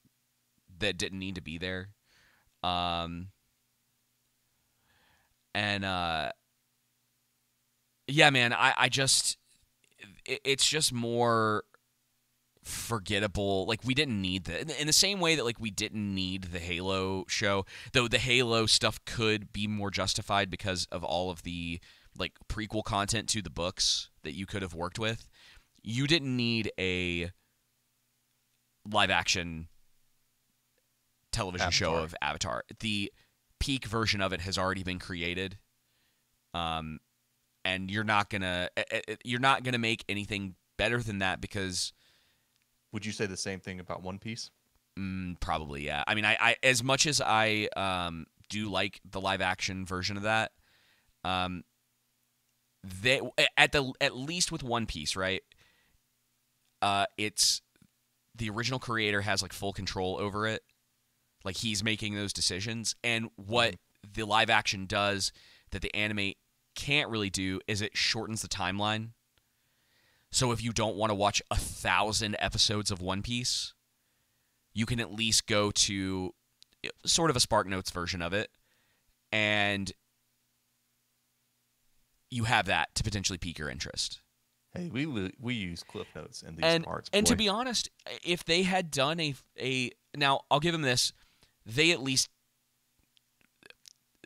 that didn't need to be there. Um, and uh, yeah, man, I, I just it, it's just more forgettable. Like we didn't need that in, in the same way that like we didn't need the Halo show, though the Halo stuff could be more justified because of all of the like prequel content to the books that you could have worked with. You didn't need a live action television show of Avatar. The peak version of it has already been created. Um and you're not going to eh, eh, eh, you're not going to make anything better than that because Would you say the same thing about One Piece? Mm, probably, yeah. I mean, I, I as much as I um, do like the live action version of that, um, they at the at least with One Piece, right? Uh, it's the original creator has like full control over it, like he's making those decisions, and what the live action does that the anime can't really do is it shortens the timeline. So if you don't want to watch a thousand episodes of One Piece, you can at least go to eh, sort of a Spark Notes version of it, and you have that to potentially pique your interest. Hey, we we, we use Cliff Notes in these and parts. and to be honest, eh, if they had done a a now, I'll give them this. They at least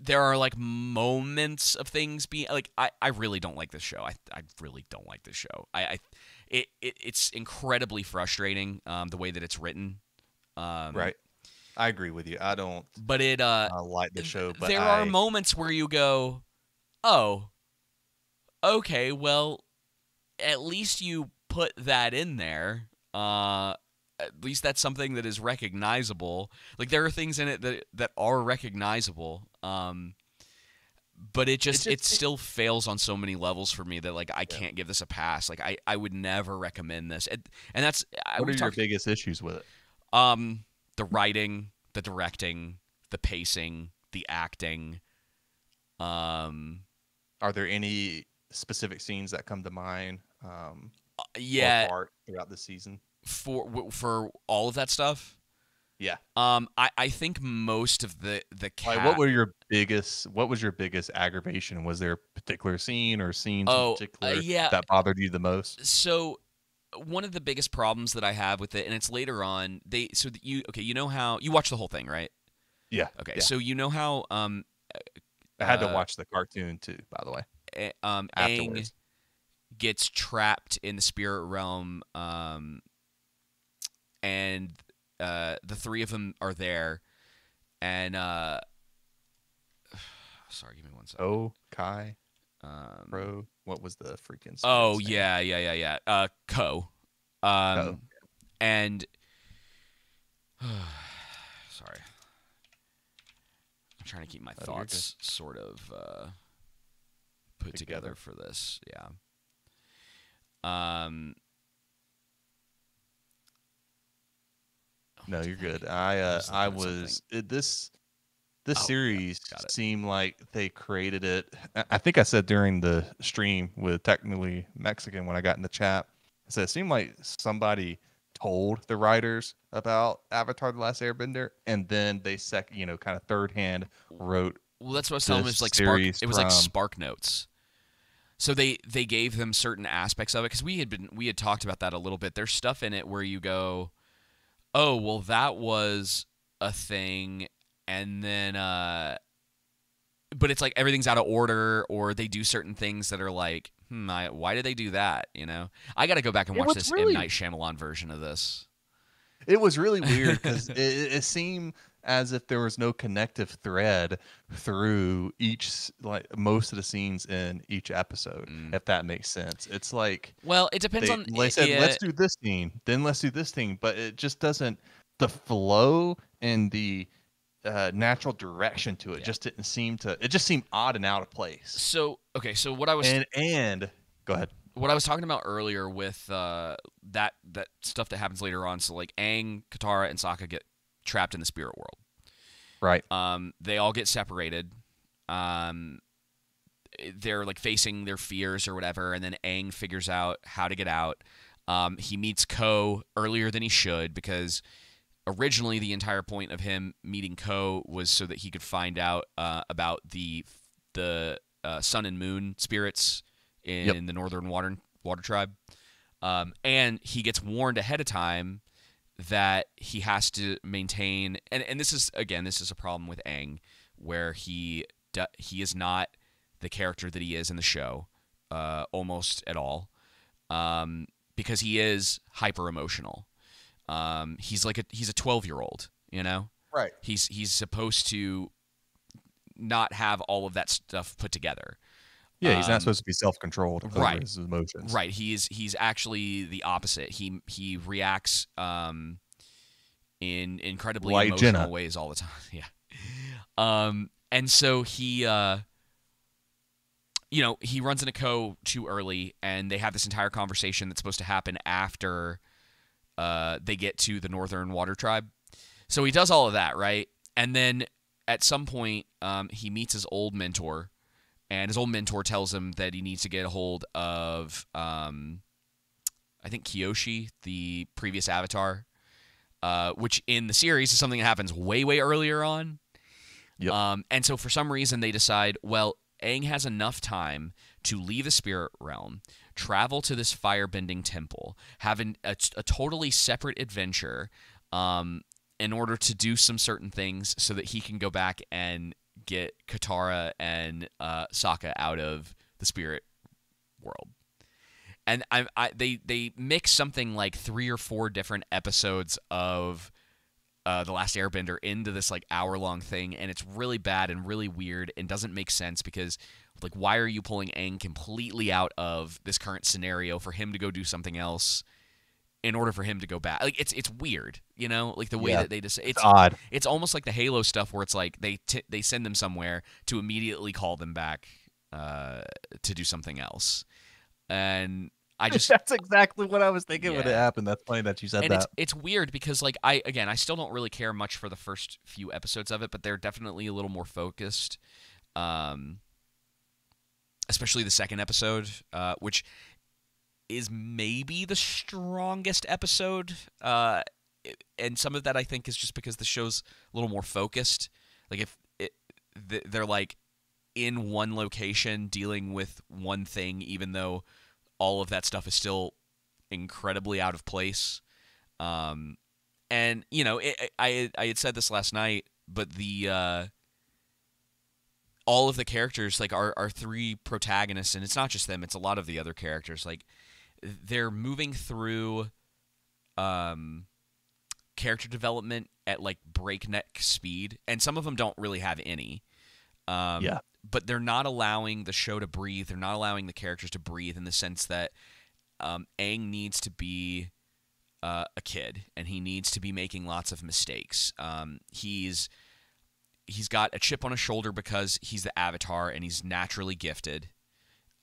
there are like moments of things being like I, I really don't like this show. I, I really don't like this show. I, I it, it it's incredibly frustrating um, the way that it's written. Um, right, I agree with you. I don't But it uh I like the show, but there I, are moments where you go, "Oh, okay, well, at least you put that in there. Uh, at least that's something that is recognizable. Like there are things in it that that are recognizable. Um, but it just it, just- still fails on so many levels for me that like I can't give this a pass. Like I, I would never recommend this. And, and that's I What are we've your biggest issues with it? um, the writing, the directing, the pacing, the acting. Um, Are there any specific scenes that come to mind? Um, yeah, throughout the season. for for all of that stuff. Yeah. Um, I, I think most of the the cat. Like, what were your biggest? What was your biggest aggravation? Was there a particular scene or scenes Oh, uh, yeah. that bothered you the most? so one of the biggest problems that I have with it, and it's later on. They so that you okay, you know how you watch the whole thing, right? Yeah. Okay, Yeah. so you know how um I had to uh, watch the cartoon too, by the way. A- um Aang gets trapped in the spirit realm, um, and uh, the three of them are there, and uh, sorry, give me one second. Oh, Kai, Um, Pro. What was the freaking? Oh name? yeah, yeah, yeah, yeah. Uh, Koh. Um, and sorry, I'm trying to keep my Oh, thoughts sort of uh, put together. Together. for this. Yeah. Um. No, you're good. I uh, was I was it, this this Oh, series seemed like they created it. I- think I said during the stream with technically Mexican when I got in the chat. I said it seemed like somebody told the writers about Avatar: The Last Airbender, and then they sec you know kind of third hand wrote. Well, that's what I was telling them. It was like spark. It was like Spark Notes. So they they gave them certain aspects of it because we had been we had talked about that a little bit. There's stuff in it where you go, oh well, that was a thing, and then uh, but it's like everything's out of order, or they do certain things that are like, hmm, I, why did they do that? You know, I got to go back and watch this really- M Night Shyamalan version of this. It was really weird because it it seemed as if there was no connective thread through each like most of the scenes in each episode. Mm. If that makes sense, it's like Well, it depends they, on. they said yeah, let's do this scene, then let's do this thing, but it just doesn't. The flow and the uh, natural direction to it Yeah. just didn't seem to. It just seemed odd and out of place. So okay, so what I was And and go ahead. what I was talking about earlier with uh, that that stuff that happens later on. So like Aang, Katara, and Sokka get trapped in the spirit world. Right. Um, they all get separated. Um, they're like facing their fears or whatever, and then Aang figures out how to get out. Um, he meets Koh earlier than he should because originally the entire point of him meeting Koh was so that he could find out uh, about the the uh, sun and moon spirits in the northern water water tribe. Um, and he gets warned ahead of time that he has to maintain and, and this is again this is a problem with Aang where he he is not the character that he is in the show uh, almost at all um, because he is hyper emotional um, he's like a he's a 12 year old you know? Right. he's he's supposed to not have all of that stuff put together Yeah, he's Um, not supposed to be self-controlled right. his emotions. Right. He's he's actually the opposite. He he reacts um in incredibly Like emotional Jenna. ways all the time. Yeah. Um and so he uh you know, he runs into Koh too early and they have this entire conversation that's supposed to happen after uh they get to the Northern Water Tribe. So he does all of that, right? And then at some point um he meets his old mentor and his old mentor tells him that he needs to get a hold of um, I think Kyoshi, the previous Avatar, uh, which in the series is something that happens way way earlier on. Yep. Um, and so for some reason they decide, well, Aang has enough time to leave the spirit realm, travel to this firebending temple, have an, a, a totally separate adventure, um, in order to do some certain things, so that he can go back and get Katara and uh, Sokka out of the spirit world. And I, I, they they mix something like three or four different episodes of uh, the Last Airbender into this like hour long thing, and it's really bad and really weird and doesn't make sense because like why are you pulling Aang completely out of this current scenario for him to go do something else in order for him to go back? Like it's it's weird, you know, like the way Yeah. that they just It's it's odd. it's almost like the Halo stuff where it's like they t- they send them somewhere to immediately call them back uh, to do something else, and I just That's exactly what I was thinking when it happened. That's funny that you said and that. it's it's weird because like I again I still don't really care much for the first few episodes of it, but they're definitely a little more focused. Um, especially the second episode, uh, which is maybe the strongest episode. Uh, and some of that I think is just because the show's a little more focused. Like if it, they're like in one location dealing with one thing, even though all of that stuff is still incredibly out of place. Um, and you know, it, I I had said this last night, but the uh, all of the characters, like our our three protagonists, and it's not just them; it's a lot of the other characters. Like they're moving through um, character development at like breakneck speed, and some of them don't really have any. Um, Yeah. But they're not allowing the show to breathe. They're not allowing the characters to breathe in the sense that um, Aang needs to be uh, a kid and he needs to be making lots of mistakes. Um, he's he's got a chip on his shoulder because he's the Avatar and he's naturally gifted,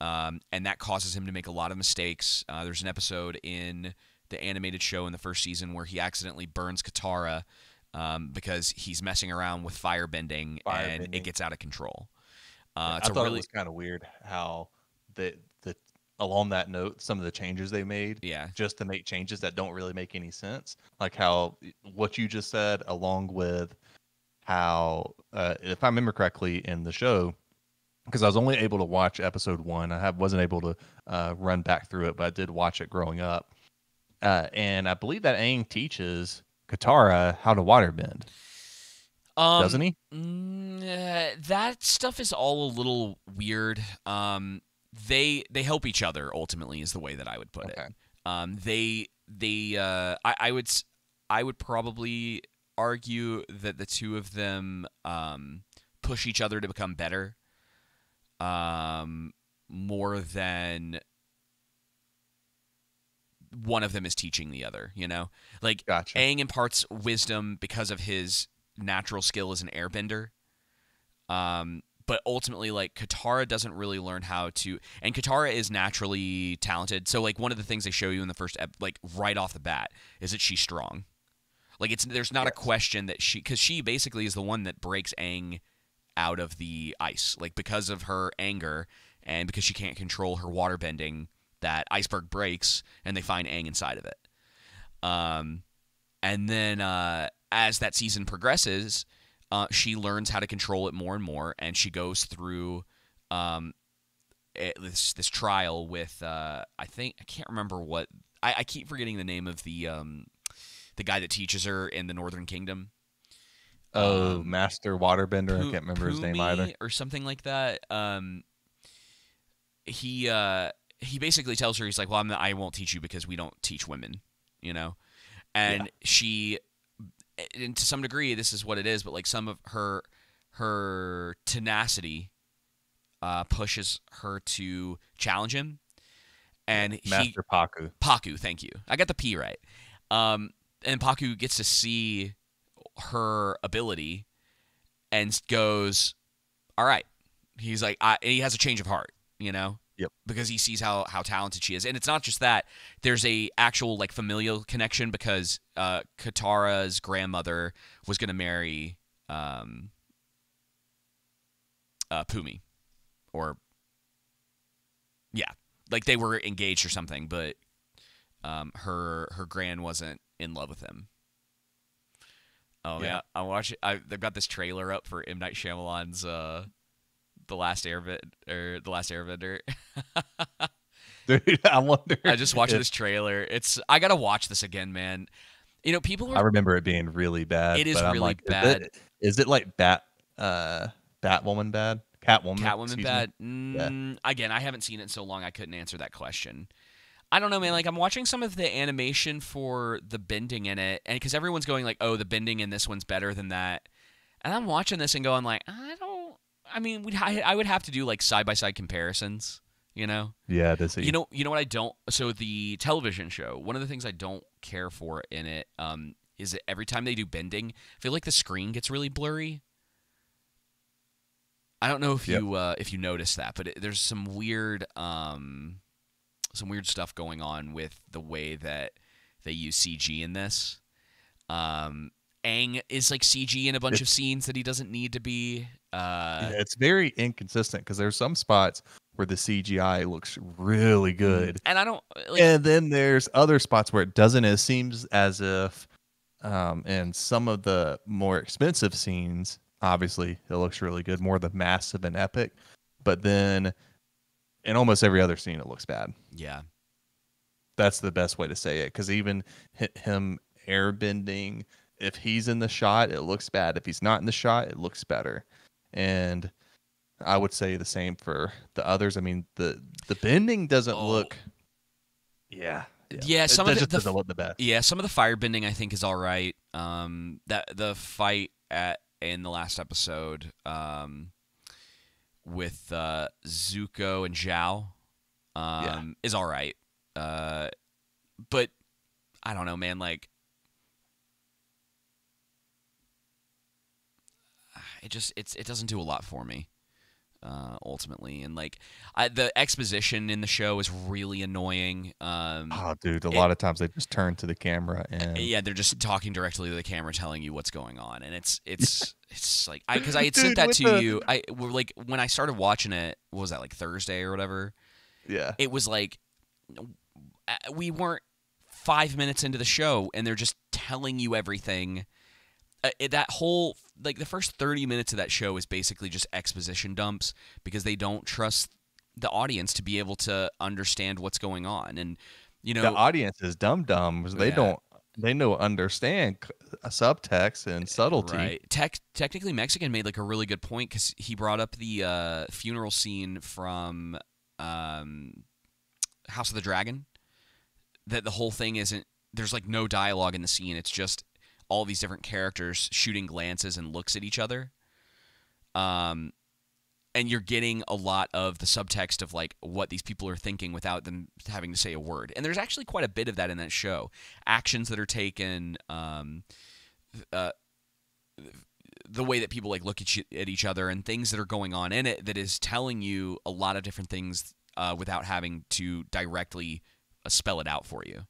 um, and that causes him to make a lot of mistakes. Uh, there's an episode in the animated show in the first season where he accidentally burns Katara um, because he's messing around with fire bending and it gets out of control. Uh, it's I thought really it was kind of weird how the the along that note, some of the changes they made yeah just to make changes that don't really make any sense, like how what you just said, along with how, uh, if I remember correctly, in the show, because I was only able to watch episode one, I have, wasn't able to uh, run back through it, but I did watch it growing up, uh, and I believe that Aang teaches Katara how to waterbend, um, doesn't he? Mm, uh, that stuff is all a little weird. Um, they they help each other ultimately is the way that I would put Okay. it. Um, they they uh, I, I would I would probably argue that the two of them um, push each other to become better. Um, more than one of them is teaching the other. You know, like Gotcha. Aang imparts wisdom because of his natural skill as an airbender. Um, but ultimately, like Katara doesn't really learn how to, and Katara is naturally talented. So, like one of the things they show you in the first, ep- like right off the bat, is that she's strong. Like it's there's not a question that she, because she basically is the one that breaks Aang out of the ice, like because of her anger and because she can't control her water bending. That iceberg breaks, and they find Aang inside of it. Um, and then uh, as that season progresses, uh, she learns how to control it more and more, and she goes through um, eh, this this trial with uh, I think I can't remember what I, I keep forgetting the name of the um, the guy that teaches her in the Northern Kingdom. Oh, um, Master Waterbender. I can't remember his name either. Or something like that. Um, he uh, he basically tells her he's like, "Well, I'm not, I won't teach you because we don't teach women," you know, and she, and to some degree, this is what it is. But like some of her her tenacity uh, pushes her to challenge him, and he Master Pakku. Pakku, thank you. I got the P right. Um, and Pakku gets to see her ability and goes, "All right." He's like, I, he has a change of heart, you know. Yep. Because he sees how how talented she is, and it's not just that. There's a actual like familial connection because uh, Katara's grandmother was going to marry um, uh, Pumi, or yeah, like they were engaged or something, but um, her her grand wasn't in love with him. Oh Yeah. yeah, I watch it. I, they've got this trailer up for M Night Shyamalan's uh, the last Airbender or the last Airbender. Dude, I wonder. I just watched this trailer. It's I gotta watch this again, man. You know, people I remember it being really bad. It is but I'm really like, is it- Is it like Bat, uh, Batwoman bad? Catwoman. Catwoman bad. Mm, Again, I haven't seen it in so long. I couldn't answer that question. I don't know, man. Like I'm watching some of the animation for the bending in it, and because everyone's going like, "Oh, the bending in this one's better than that," and I'm watching this and going like, "I don't." I mean, we'd, I, I would have to do like side by side comparisons, you know. Yeah, see. You know, you know what I don't. So the television show, one of the things I don't care for in it um, is that every time they do bending, I feel like the screen gets really blurry. I don't know if Yep. you uh, if you notice that, but it, there's some weird um, some weird stuff going on with the way that they use CG in this. Um, Aang is like CG in a bunch of scenes that he doesn't need to be. Uh, Yeah, it's very inconsistent because there's some spots where the CGI looks really good. And I don't like, and then there's other spots where it doesn't. It seems as if, um, in some of the more expensive scenes, obviously it looks really good, more the massive and epic. But then, in almost every other scene, it looks bad. yeah. That's the best way to say it. Because even him airbending, if he's in the shot, it looks bad. If he's not in the shot, it looks better. And I would say the same for the others. I mean, the the bending doesn't Oh. look. Yeah. Yeah, It- some that of the- just the doesn't look the best. Yeah, some of the firebending I think is all right. Um, that the fight at in the last episode um, with uh, Zuko and Zhao um, is all right. Uh, but I don't know, man. Like, it just it's it doesn't do a lot for me. Uh, ultimately, and like I, the exposition in the show is really annoying. Um, Oh, dude! A It- lot of times they just turn to the camera and yeah, they're just talking directly to the camera, telling you what's going on, and it's it's it's like I because I had sent Dude, that to the- you. I were like when I started watching it. What was that like Thursday or whatever? yeah, It was like uh, we weren't five minutes into the show, and they're just telling you everything. Uh, that whole like the first 30 minutes of that show is basically just exposition dumps because they don't trust the audience to be able to understand what's going on and you know the audience is dumb dumb. They Yeah. don't. They know understand uh, subtext and subtlety. Right. Tech, technically, Mexican made like a really good point because he brought up the uh, funeral scene from um, House of the Dragon. That the whole thing isn't. There's like no dialogue in the scene. It's just all these different characters shooting glances and looks at each other. Um, and you're getting a lot of the subtext of like what these people are thinking without them having to say a word. And there's actually quite a bit of that in that show. Actions that are taken. Um, uh, the way that people like look at, you, at each other and things that are going on in it that is telling you a lot of different things uh, without having to directly uh, spell it out for you.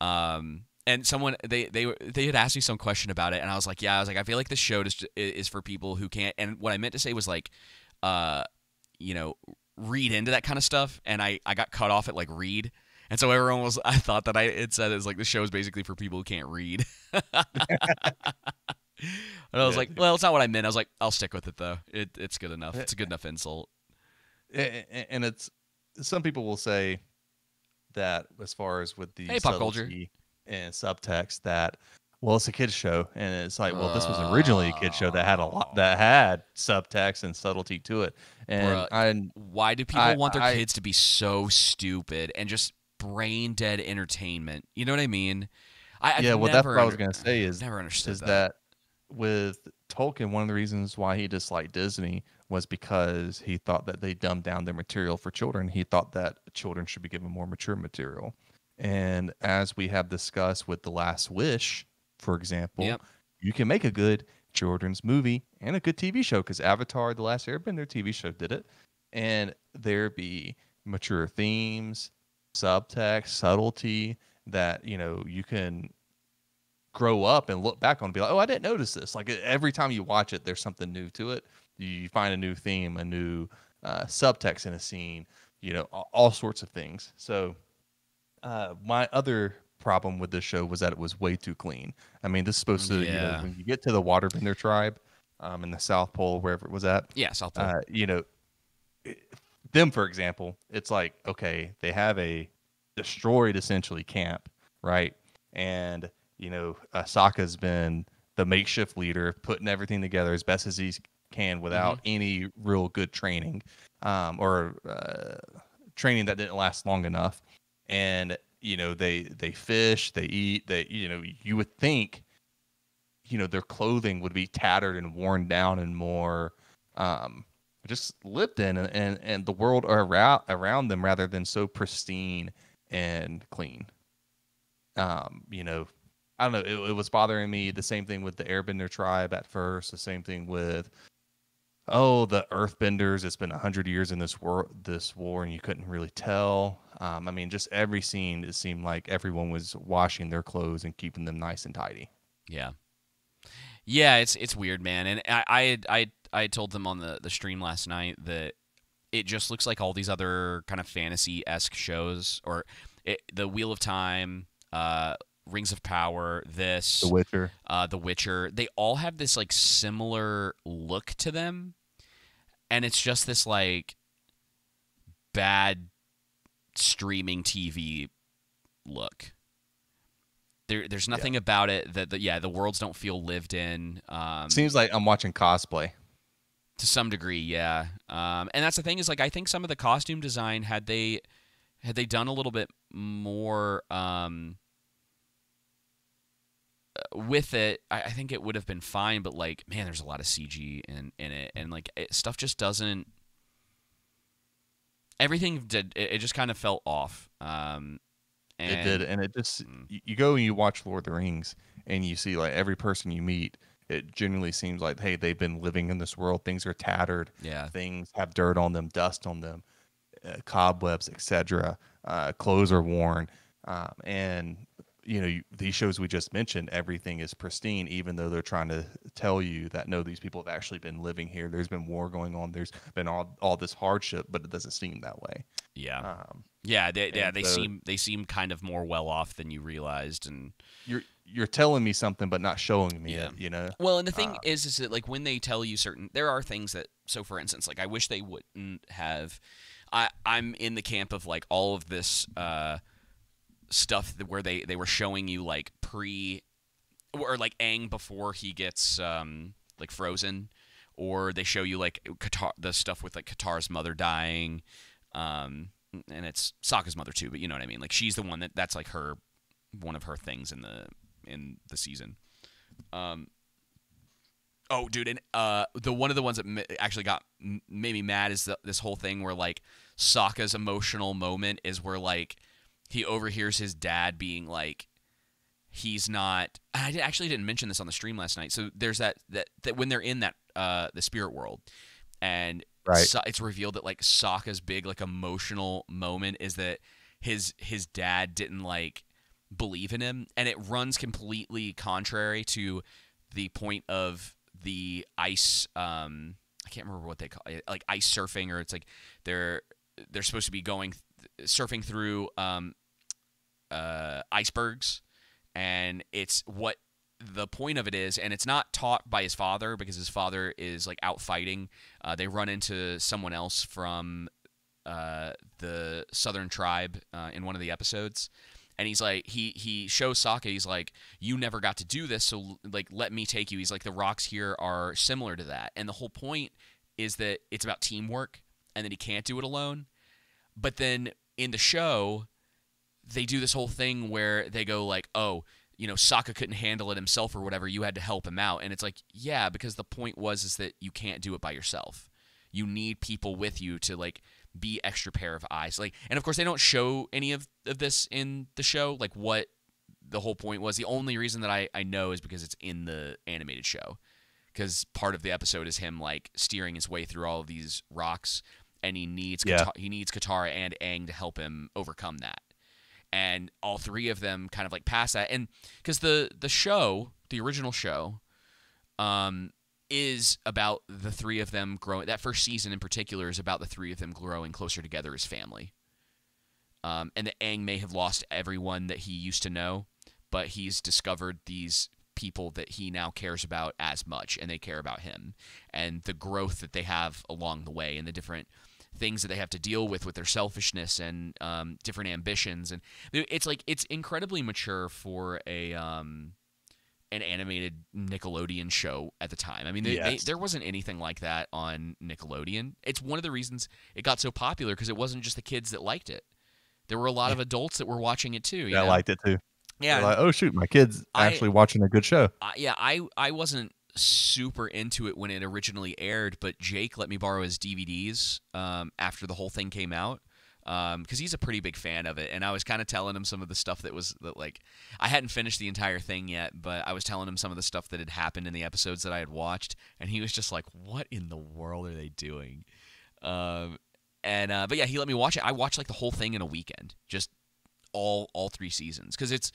Um, and someone they they they had asked me some question about it, and I was like, yeah, I was like, I feel like this show is is for people who can't. And what I meant to say was like, uh, you know, read into that kind of stuff, and I I got cut off at like read. And so everyone was, I thought that I, it said it's like the show is basically for people who can't read. and I was like, well, it's not what I meant. I was like, I'll stick with it though. It, it's good enough. It's a good enough insult. And it's some people will say that as far as with the Hey, pop culture. And subtext that well it's a kids show and it's like well this was originally a kids show that had a lot ah. that had subtext and subtlety to it and Bruh. I Why do people I- want their I- kids to be so stupid and just brain dead entertainment? You know what I mean? I, I've yeah well that's what I was gonna say is never understood is that. that with Tolkien, one of the reasons why he disliked Disney was because he thought that they dumbed down their material for children. He thought that children should be given more mature material. And as we have discussed with The Last Wish, for example, Yep. you can make a good children's movie and a good TV show because Avatar, The Last Airbender TV show did it. And there be mature themes, subtext, subtlety that, you know, you can grow up and look back on and be like, oh, I didn't notice this. Like every time you watch it, there's something new to it. You find a new theme, a new uh, subtext in a scene, you know, all, all sorts of things. So, uh, my other problem with this show was that it was way too clean. I mean, this is supposed to, you know, Yeah. when you get to the Waterbender tribe um, in the South Pole, wherever it was at, yeah, South Pole. uh, you know, it- them for example, it's like okay, they have a destroyed essentially camp, right? And you know, Asaka's been the makeshift leader, putting everything together as best as he can without any real good training, um, or uh, training that didn't last long enough. And you know, they they fish, they eat, they you know, you would think you know their clothing would be tattered and worn down and more um just lived in and and, and the world around around them rather than so pristine and clean. Um you know i don't know it, it was bothering me the same thing with the airbender tribe at first the same thing with oh the earthbenders it's been 100 years in this war this war and you couldn't really tell um, i mean just every scene it seemed like everyone was washing their clothes and keeping them nice and tidy Yeah. Yeah, it's it's weird, man. And I I had, I I had told them on the the stream last night that it just looks like all these other kind of fantasy esque shows, or it, the Wheel of Time, uh, Rings of Power, this, The Witcher. uh, The Witcher. They all have this like similar look to them, and it's just this like bad streaming TV look. There, there's nothing about it that, that yeah the worlds don't feel lived in. Um, Seems like I'm watching cosplay. to some degree, yeah. Um, and that's the thing is like I think some of the costume design had they had they done a little bit more um, with it, I, I think it would have been fine. But like, man, there's a lot of CG in in it, and like it, stuff just doesn't. Everything did it, it just kind of felt off. Um, and it did, and it just Mm. you, you go and you watch Lord of the Rings, and you see like every person you meet. It generally seems like hey, they've been living in this world. Things are tattered. Yeah, Things have dirt on them, dust on them, uh, cobwebs, etc. Uh, clothes are worn, um, and you know you, these shows we just mentioned, everything is pristine, even though they're trying to tell you that no, these people have actually been living here. There's been war going on. There's been all all this hardship, but it doesn't seem that way. yeah, Um, yeah. They, yeah, they so- seem they seem kind of more well off than you realized, and you're you're telling me something, but not showing me Yeah. it. You know. Well, and the thing Uh, is, is that like when they tell you certain, there are things that. So, for instance, like I wish they wouldn't have. I I'm in the camp of like all of this uh, stuff where they they were showing you like pre, or like Aang before he gets um like frozen, or they show you like Katara the stuff with like Katara's mother dying, um and it's Sokka's mother too, but you know what I mean. Like she's the one that that's like her one of her things in the in the season. Um, oh, dude, and uh, the one of the ones that actually got made me mad is the, this whole thing where like Sokka's emotional moment is where like he overhears his dad being like he's not I actually didn't mention this on the stream last night. So there's that that, that when they're in that uh the spirit world and Right. So, it's revealed that like Sokka's big like emotional moment is that his his dad didn't like believe in him and it runs completely contrary to the point of the ice um I can't remember what they call it like ice surfing or it's like they're they're supposed to be going surfing through um uh icebergs. And it's what the point of it is and it's not taught by his father because his father is like out fighting. Uh, they run into someone else from uh, the southern tribe uh, in one of the episodes. And he's like he he shows Sokka he's like you never got to do this so like let me take you. He's like the rocks here are similar to that. And the whole point is that it's about teamwork and that he can't do it alone but then in the show they do this whole thing where they go like oh you know Sokka couldn't handle it himself or whatever. You had to help him out. And it's like yeah because the point was is that you can't do it by yourself. You need people with you to like be extra pair of eyes. Like and of course they don't show any of, of this in the show like what the whole point was. The only reason that I, I know is because it's in the animated show because part of the episode is him like steering his way through all of these rocks and he needs Yeah. Kata- he needs Katara and Aang to help him overcome that. And all three of them kind of like pass that. And because the the show the original show um is about the three of them growing that first season in particular is about the three of them growing closer together as family. Um and that Aang may have lost everyone that he used to know but he's discovered these people that he now cares about as much and they care about him. And the growth that they have along the way and the different things that they have to deal with with their selfishness and um, different ambitions and it's like it's incredibly mature for a um, an animated Nickelodeon show at the time. I mean, they, they, there wasn't anything like that on Nickelodeon. It's one of the reasons it got so popular because it wasn't just the kids that liked it. There were a lot of adults that were watching it too. You I liked it too. yeah, like, oh shoot, my kid's I- actually watching a good show. I, yeah, I I wasn't super into it when it originally aired, but Jake let me borrow his DVDs um, after the whole thing came out because he's a pretty big fan of it, and I was kind of telling him some of the stuff that was that like I hadn't finished the entire thing yet, but I was telling him some of the stuff that had happened in the episodes that I had watched, and he was just like, "What in the world are they doing?" Um, and uh, but yeah, he let me watch it. I watched like the whole thing in a weekend, just all all three seasons because it's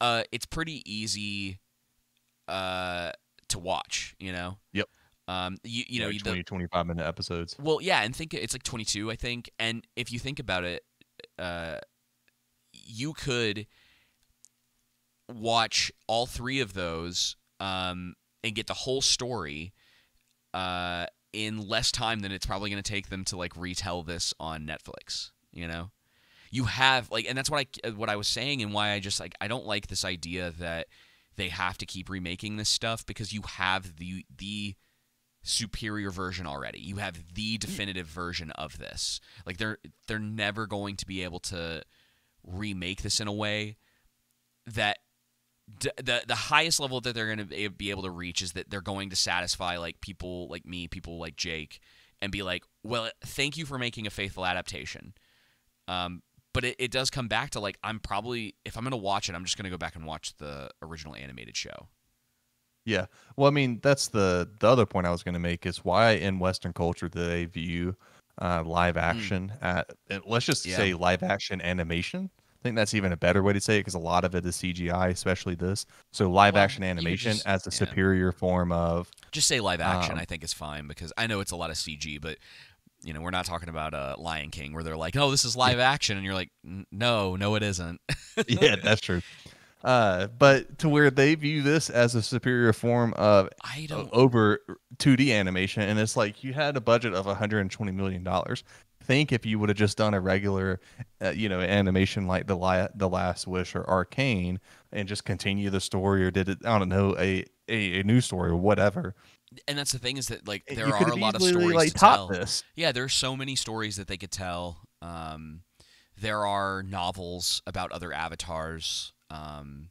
uh it's pretty easy uh to watch you know Yep. Um, you you know like the- 25 minute episodes. well, yeah, and think it's like 22, I think. And if you think about it, uh, you could watch all three of those um, and get the whole story uh, in less time than it's probably going to take them to like retell this on Netflix. You know, you have like, and that's what I what I was saying, and why I just like I don't like this idea that they have to keep remaking this stuff because you have the the superior version already. You have the definitive version of this. Like they're they're never going to be able to remake this in a way that d- the the highest level that they're going to be able to reach is that they're going to satisfy like people like me, people like Jake and be like, "Well, thank you for making a faithful adaptation." Um but it, it does come back to like I'm probably if I'm going to watch it, I'm just going to go back and watch the original animated show. Yeah. Well, I mean, that's the the other point I was going to make is why in Western culture do they view uh, live action at uh, let's just Hmm. Yeah. say live action animation. I think that's even a better way to say it because a lot of it is CGI, especially this. So live Well, action animation just- as a yeah. superior form of Just say live action, Um, I think is fine because I know it's a lot of CG, but you know we're not talking about uh, Lion King where they're like, "Oh, this is live action," and you're like, "No, no, it isn't." yeah, that's true. Uh, but to where they view this as a superior form of I don't. over 2D animation, and it's like you had a budget of 120 million dollars. Think if you would have just done a regular, uh, you know, animation like the La- the Last Wish or Arcane, and just continue the story, or did it? I don't know, a a, a new story or whatever. And that's the thing is that like there you are a lot of stories like to tell. this. Yeah, there are so many stories that they could tell. Um, there are novels about other avatars. Um,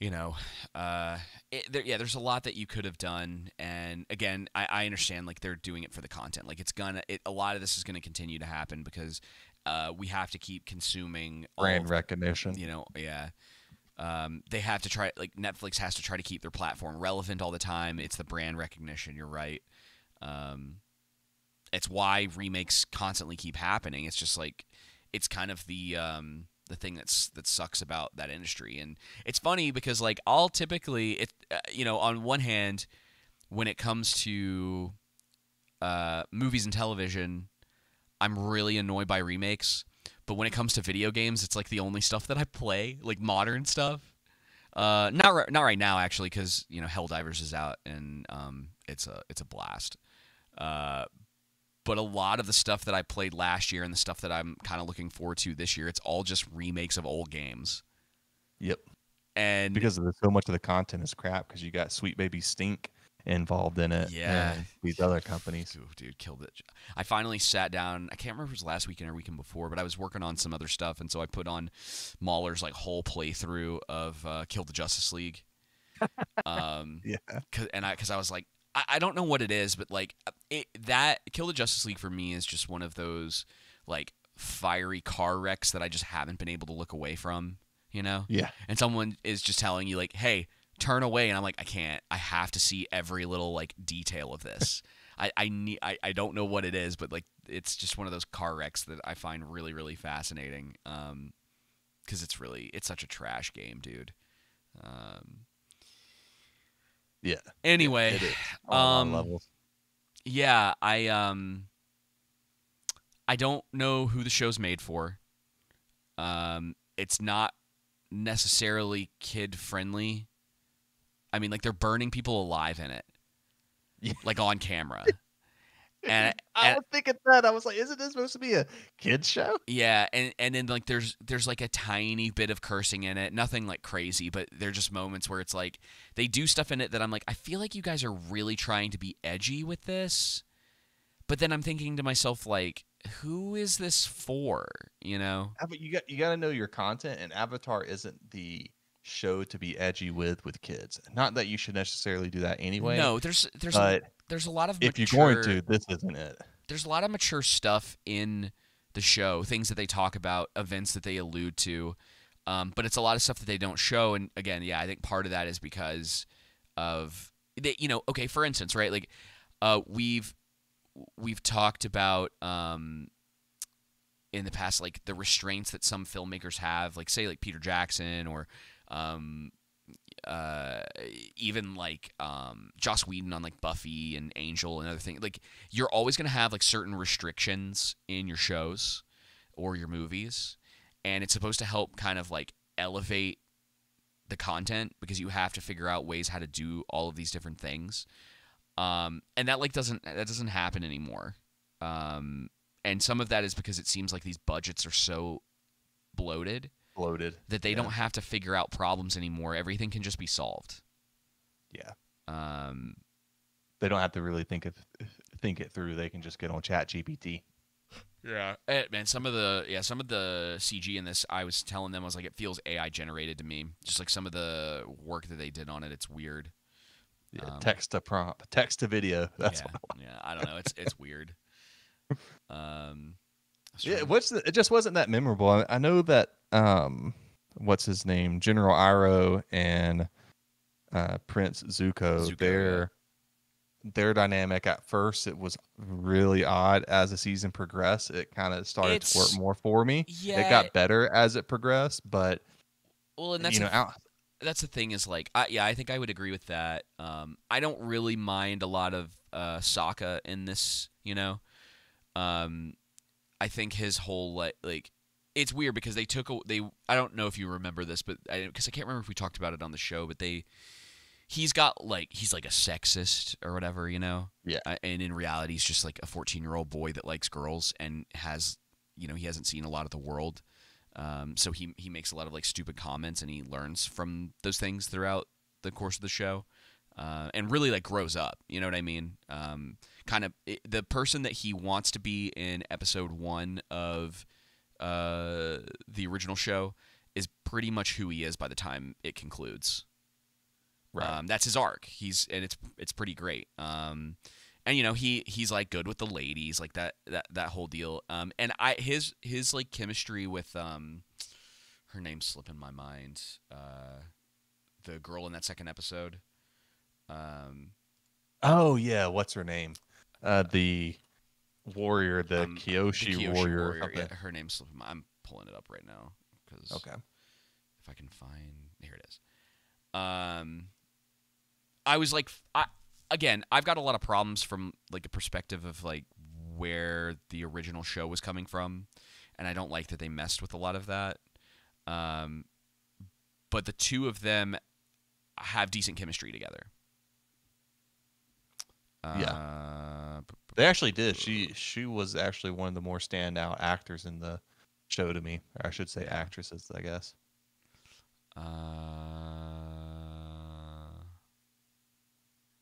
you know, uh, it, there, yeah, there's a lot that you could have done. And again, I, I understand like they're doing it for the content. Like it's gonna, it, a lot of this is gonna continue to happen because uh, we have to keep consuming Brand recognition. you know yeah um, they have to try like netflix has to try to keep their platform relevant all the time. It's the brand recognition you're right. Um, it's why remakes constantly keep happening. It's just like it's kind of the um, the thing that's that sucks about that industry. And it's funny because like i'll typically it uh, you know on one hand when it comes to uh, movies and television i'm really annoyed by remakes but when it comes to video games, it's like the only stuff that I play, like modern stuff. Uh, not ri- not right now actually, because you know Helldivers is out and um, it's a it's a blast. Uh, but a lot of the stuff that I played last year and the stuff that I'm kind of looking forward to this year, it's all just remakes of old games. Yep. And Because of the, so much of the content is crap. Because you got Sweet Baby Stink involved in it. Yeah. and these other companies. Ooh, dude, killed it. I finally sat down. I can't remember if it was last weekend or weekend before, but I was working on some other stuff, and so I put on Mauler's like whole playthrough of uh, Kill the Justice League. um, Yeah. and I because I was like, I, I don't know what it is, but like it that Kill the Justice League for me is just one of those like fiery car wrecks that I just haven't been able to look away from. You know, Yeah. and someone is just telling you like, "Hey, turn away," and I'm like, "I can't. I have to see every little like detail of this. I I need. I, I don't know what it is, but like it's just one of those car wrecks that I find really really fascinating. Um, because it's really it's such a trash game, dude. Um. Yeah. Anyway, It is. on a lot of um, levels. yeah, I um I don't know who the show's made for. Um it's not necessarily kid friendly. I mean like they're burning people alive in it. Yeah. Like on camera. and, I and was thinking that. I was like, isn't this supposed to be a kids show? yeah, and and then like there's there's like a tiny bit of cursing in it. Nothing like crazy, but there're just moments where it's like they do stuff in it that I'm like I feel like you guys are really trying to be edgy with this. But then I'm thinking to myself like who is this for, you know? But you got you got to know your content, and Avatar isn't the show to be edgy with with kids. Not that you should necessarily do that anyway. no, there's there's a, there's a lot of if mature, you're going to, this isn't it. there's a lot of mature stuff in the show, things that they talk about, events that they allude to, um, but it's a lot of stuff that they don't show. And again, yeah, I think part of that is because of they, you know, okay, for instance, right, like uh, we've we've talked about um, in the past, like the restraints that some filmmakers have, like say like Peter Jackson or um, uh, even like um, Joss Whedon on like Buffy and Angel and other things. Like you're always gonna have like certain restrictions in your shows or your movies, and it's supposed to help kind of like elevate the content because you have to figure out ways how to do all of these different things. Um, and that like doesn't that doesn't happen anymore. Um, and some of that is because it seems like these budgets are so bloated Bloated. that they Yeah. don't have to figure out problems anymore. Everything can just be solved. Yeah. Um, They don't have to really think of think it through. They can just get on Chat GPT. yeah, Eh, man. Some of the yeah, some of the CG in this, I was telling them, I was like, it feels AI generated to me. Just like some of the work that they did on it, it's weird. Yeah, Um, text to prompt, text to video. That's yeah, yeah. I don't know. It's it's weird. Um, I was Yeah, what's the, it just wasn't that memorable. I, I know that um, what's his name, General Iroh and uh, Prince Zuko, Zuko, their their dynamic at first it was really odd. As the season progressed, it kind of started to work more for me. yeah. It got better as it progressed, but well, and that's you know, the out, that's the thing is like I, yeah i think i would agree with that um i don't really mind a lot of uh Sokka in this you know um i think his whole like like it's weird because they took a, they i don't know if you remember this but because I, can't remember if we talked about it on the show but they he's got like he's like a sexist or whatever you know Yeah. uh, and in reality he's just like a 14 year old boy that likes girls and has you know he hasn't seen a lot of the world um, so he he makes a lot of like stupid comments and he learns from those things throughout the course of the show, uh, and really like grows up. You know what I mean? Um, kind of the person that he wants to be in episode one of uh, the original show is pretty much who he is by the time it concludes. Right. Um, that's his arc. He's and it's it's pretty great. Um, and you know he he's like good with the ladies, like that that that whole deal. Um, and I his his like chemistry with um, her name's slipping my mind. Uh, the girl in that second episode. Um, oh yeah, what's her name? Uh, the warrior, the um, the Kyoshi, Kyoshi warrior. Yeah, her name's slipping. My, I'm pulling it up right now because Okay. if I can find here it is. Um, I was like, I again, I've got a lot of problems from like a perspective of like where the original show was coming from, and I don't like that they messed with a lot of that. Um, but the two of them have decent chemistry together. Yeah. Uh, They actually did. She she was actually one of the more standout actors in the show to me. Or I should say actresses, I guess. Uh,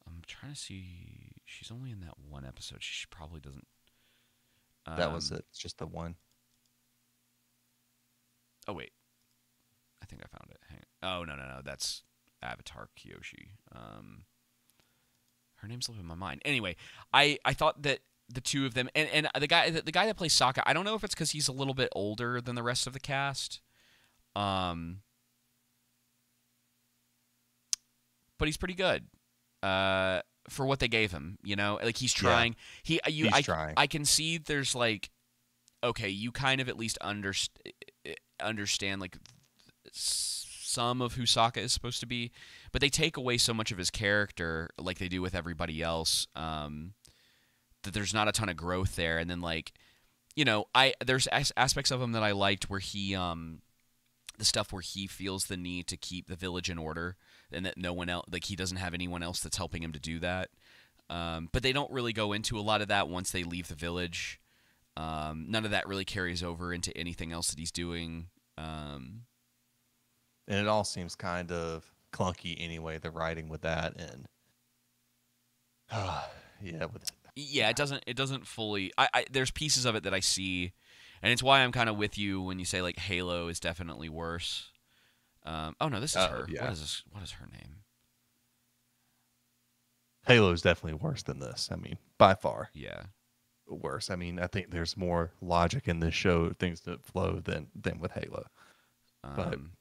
I'm trying to see. She's only in that one episode. She probably doesn't. That was um, it. It's just the one. Oh wait, I think I found it. Hang. Oh no no no, that's Avatar Kyoshi. Um, her name's slipping my mind. Anyway, I I thought that the two of them and and the guy the, the guy that plays Sokka. I don't know if it's because he's a little bit older than the rest of the cast. Um, but he's pretty good. Uh, for what they gave him, you know, like he's Yeah. trying. He you He's I trying. I can see there's like, okay, you kind of at least underst- understand like some of who Sokka is supposed to be, but they take away so much of his character, like they do with everybody else, um, that there's not a ton of growth there. And then like, you know, I there's as- aspects of him that I liked where he um, the stuff where he feels the need to keep the village in order and that no one else like he doesn't have anyone else that's helping him to do that. Um, but they don't really go into a lot of that once they leave the village. Um, none of that really carries over into anything else that he's doing. Um, and it all seems kind of clunky anyway. The writing with that and yeah, with yeah, it doesn't. It doesn't fully. I, I there's pieces of it that I see, and it's why I'm kind of with you when you say like Halo is definitely worse. Um, oh no, this is Oh, her. yeah. What is this? What is her name? Halo is definitely worse than this. I mean, by far Yeah. worse. I mean, I think there's more logic in this show, things that flow than than with Halo. But- Um,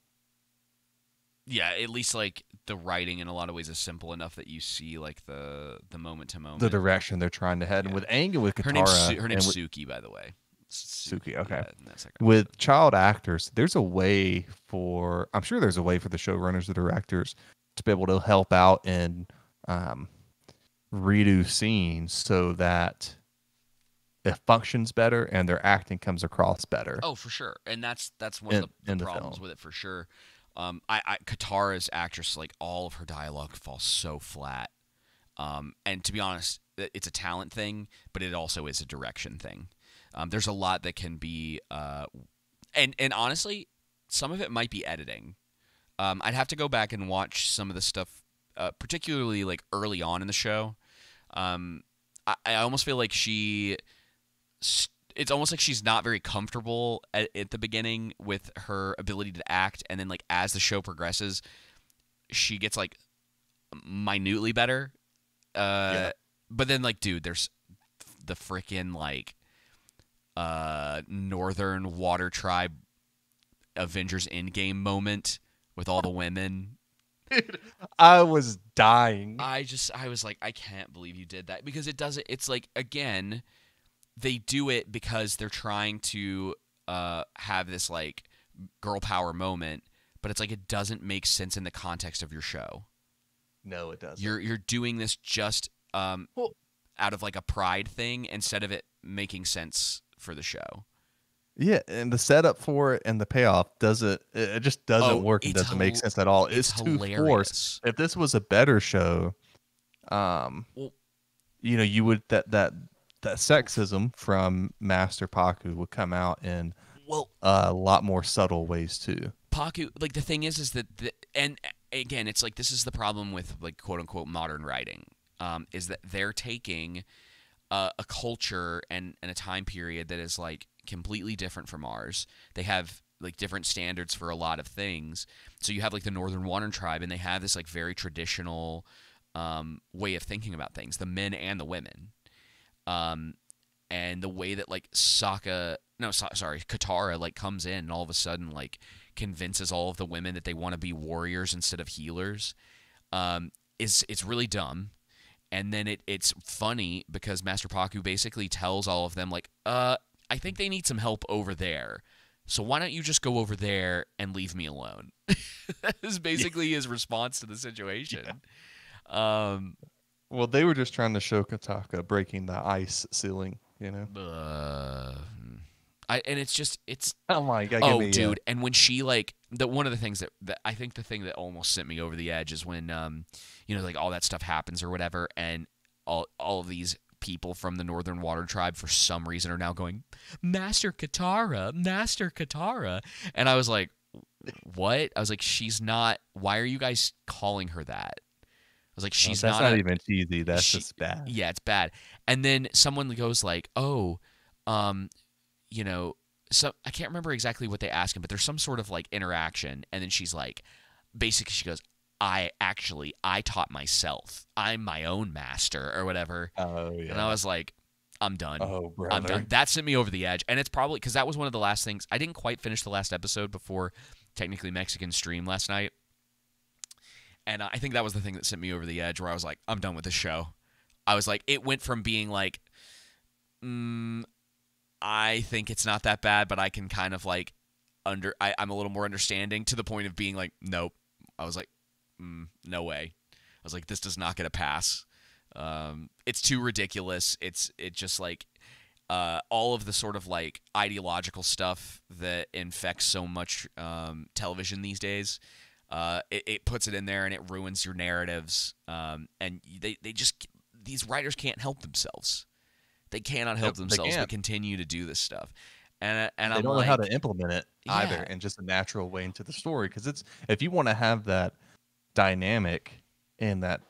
yeah, at least like the writing in a lot of ways is simple enough that you see like the the moment to moment. The direction they're trying to head, and with Aang and with Katara, her name's Su- her name's with- Suki, by the way. Suki, okay. yeah, in that second with episode. child actors, there's a way for I'm sure there's a way for the showrunners, the directors, to be able to help out and um, redo scenes so that it functions better and their acting comes across better. Oh, for sure, and that's that's one In- of the, the in the problems with it for sure. Um, I, I Katara's actress, like all of her dialogue falls so flat. Um, and to be honest, it's a talent thing, but it also is a direction thing. Um, there's a lot that can be, uh, and and honestly, some of it might be editing. Um, I'd have to go back and watch some of the stuff, uh, particularly like early on in the show. Um, I, I almost feel like she st- it's almost like she's not very comfortable at, at the beginning with her ability to act and then like as the show progresses she gets like minutely better uh Yeah. but then like dude there's the freaking like uh northern water tribe avengers endgame moment with all the women dude I was dying. I just I was like I can't believe you did that because it doesn't it's like again they do it because they're trying to uh have this like girl power moment but it's like it doesn't make sense in the context of your show. no, it doesn't. You're you're doing this just um Well- out of like a pride thing instead of it making sense for the show. yeah, and the setup for it and the payoff doesn't. It just doesn't Oh, work. It doesn't make sense at all. It's, too forced. If this was a better show, um, Well- you know, you would that that that sexism from Master Pakku would come out in Well, a lot more subtle ways too. Pakku, like the thing is, is that the, and again, it's like this is the problem with like quote unquote modern writing, um, is that they're taking uh, a culture and and a time period that is like completely different from ours. They have like different standards for a lot of things. So you have like the Northern Water Tribe, and they have this like very traditional um, way of thinking about things, the men and the women. Um, and the way that like Sokka, no, so, sorry, Katara like comes in and all of a sudden like convinces all of the women that they want to be warriors instead of healers, um, is it's really dumb. And then it it's funny because Master Pakku basically tells all of them like, uh, I think they need some help over there. So why don't you just go over there and leave me alone? that is basically his response to the situation. Um, Well, they were just trying to show Katara breaking the ice ceiling. You know. uh, I and it's just it's Oh my god! oh dude and when she like the one of the things that, that i think the thing that almost sent me over the edge is when um you know like all that stuff happens or whatever and all all of these people from the northern water tribe for some reason are now going master katara master katara and i was like what i was like she's not why are you guys calling her that was like she's that's not, not, a- even cheesy. That's she- just bad. yeah, it's bad. And then someone goes like, "Oh, um, you know, so I can't remember exactly what they ask him, but there's some sort of like interaction." And then she's like, basically, she goes, "I actually, I taught myself. I'm my own master, or whatever." Oh yeah. And I was like, "I'm done. oh brother. I'm done." That sent me over the edge, and it's probably because that was one of the last things I didn't quite finish the last episode before technically Mexican stream last night. And I think that was the thing that sent me over the edge where I was like, I'm done with this show. I was like, it went from being like, mm, I think it's not that bad, but I can kind of like under, I, I'm a little more understanding to the point of being like, nope. I was like, mm, no way. I was like, this does not get a pass. Um, it's too ridiculous. It's it just like uh, all of the sort of like ideological stuff that infects so much um, television these days. Uh, it, it puts it in there and it ruins your narratives. Um, and they, they just these writers can't help themselves. They cannot help themselves but continue to do this stuff. And and they I'm don't like, know how to implement it either Yeah. in just a natural way into the story because it's if you want to have that dynamic in that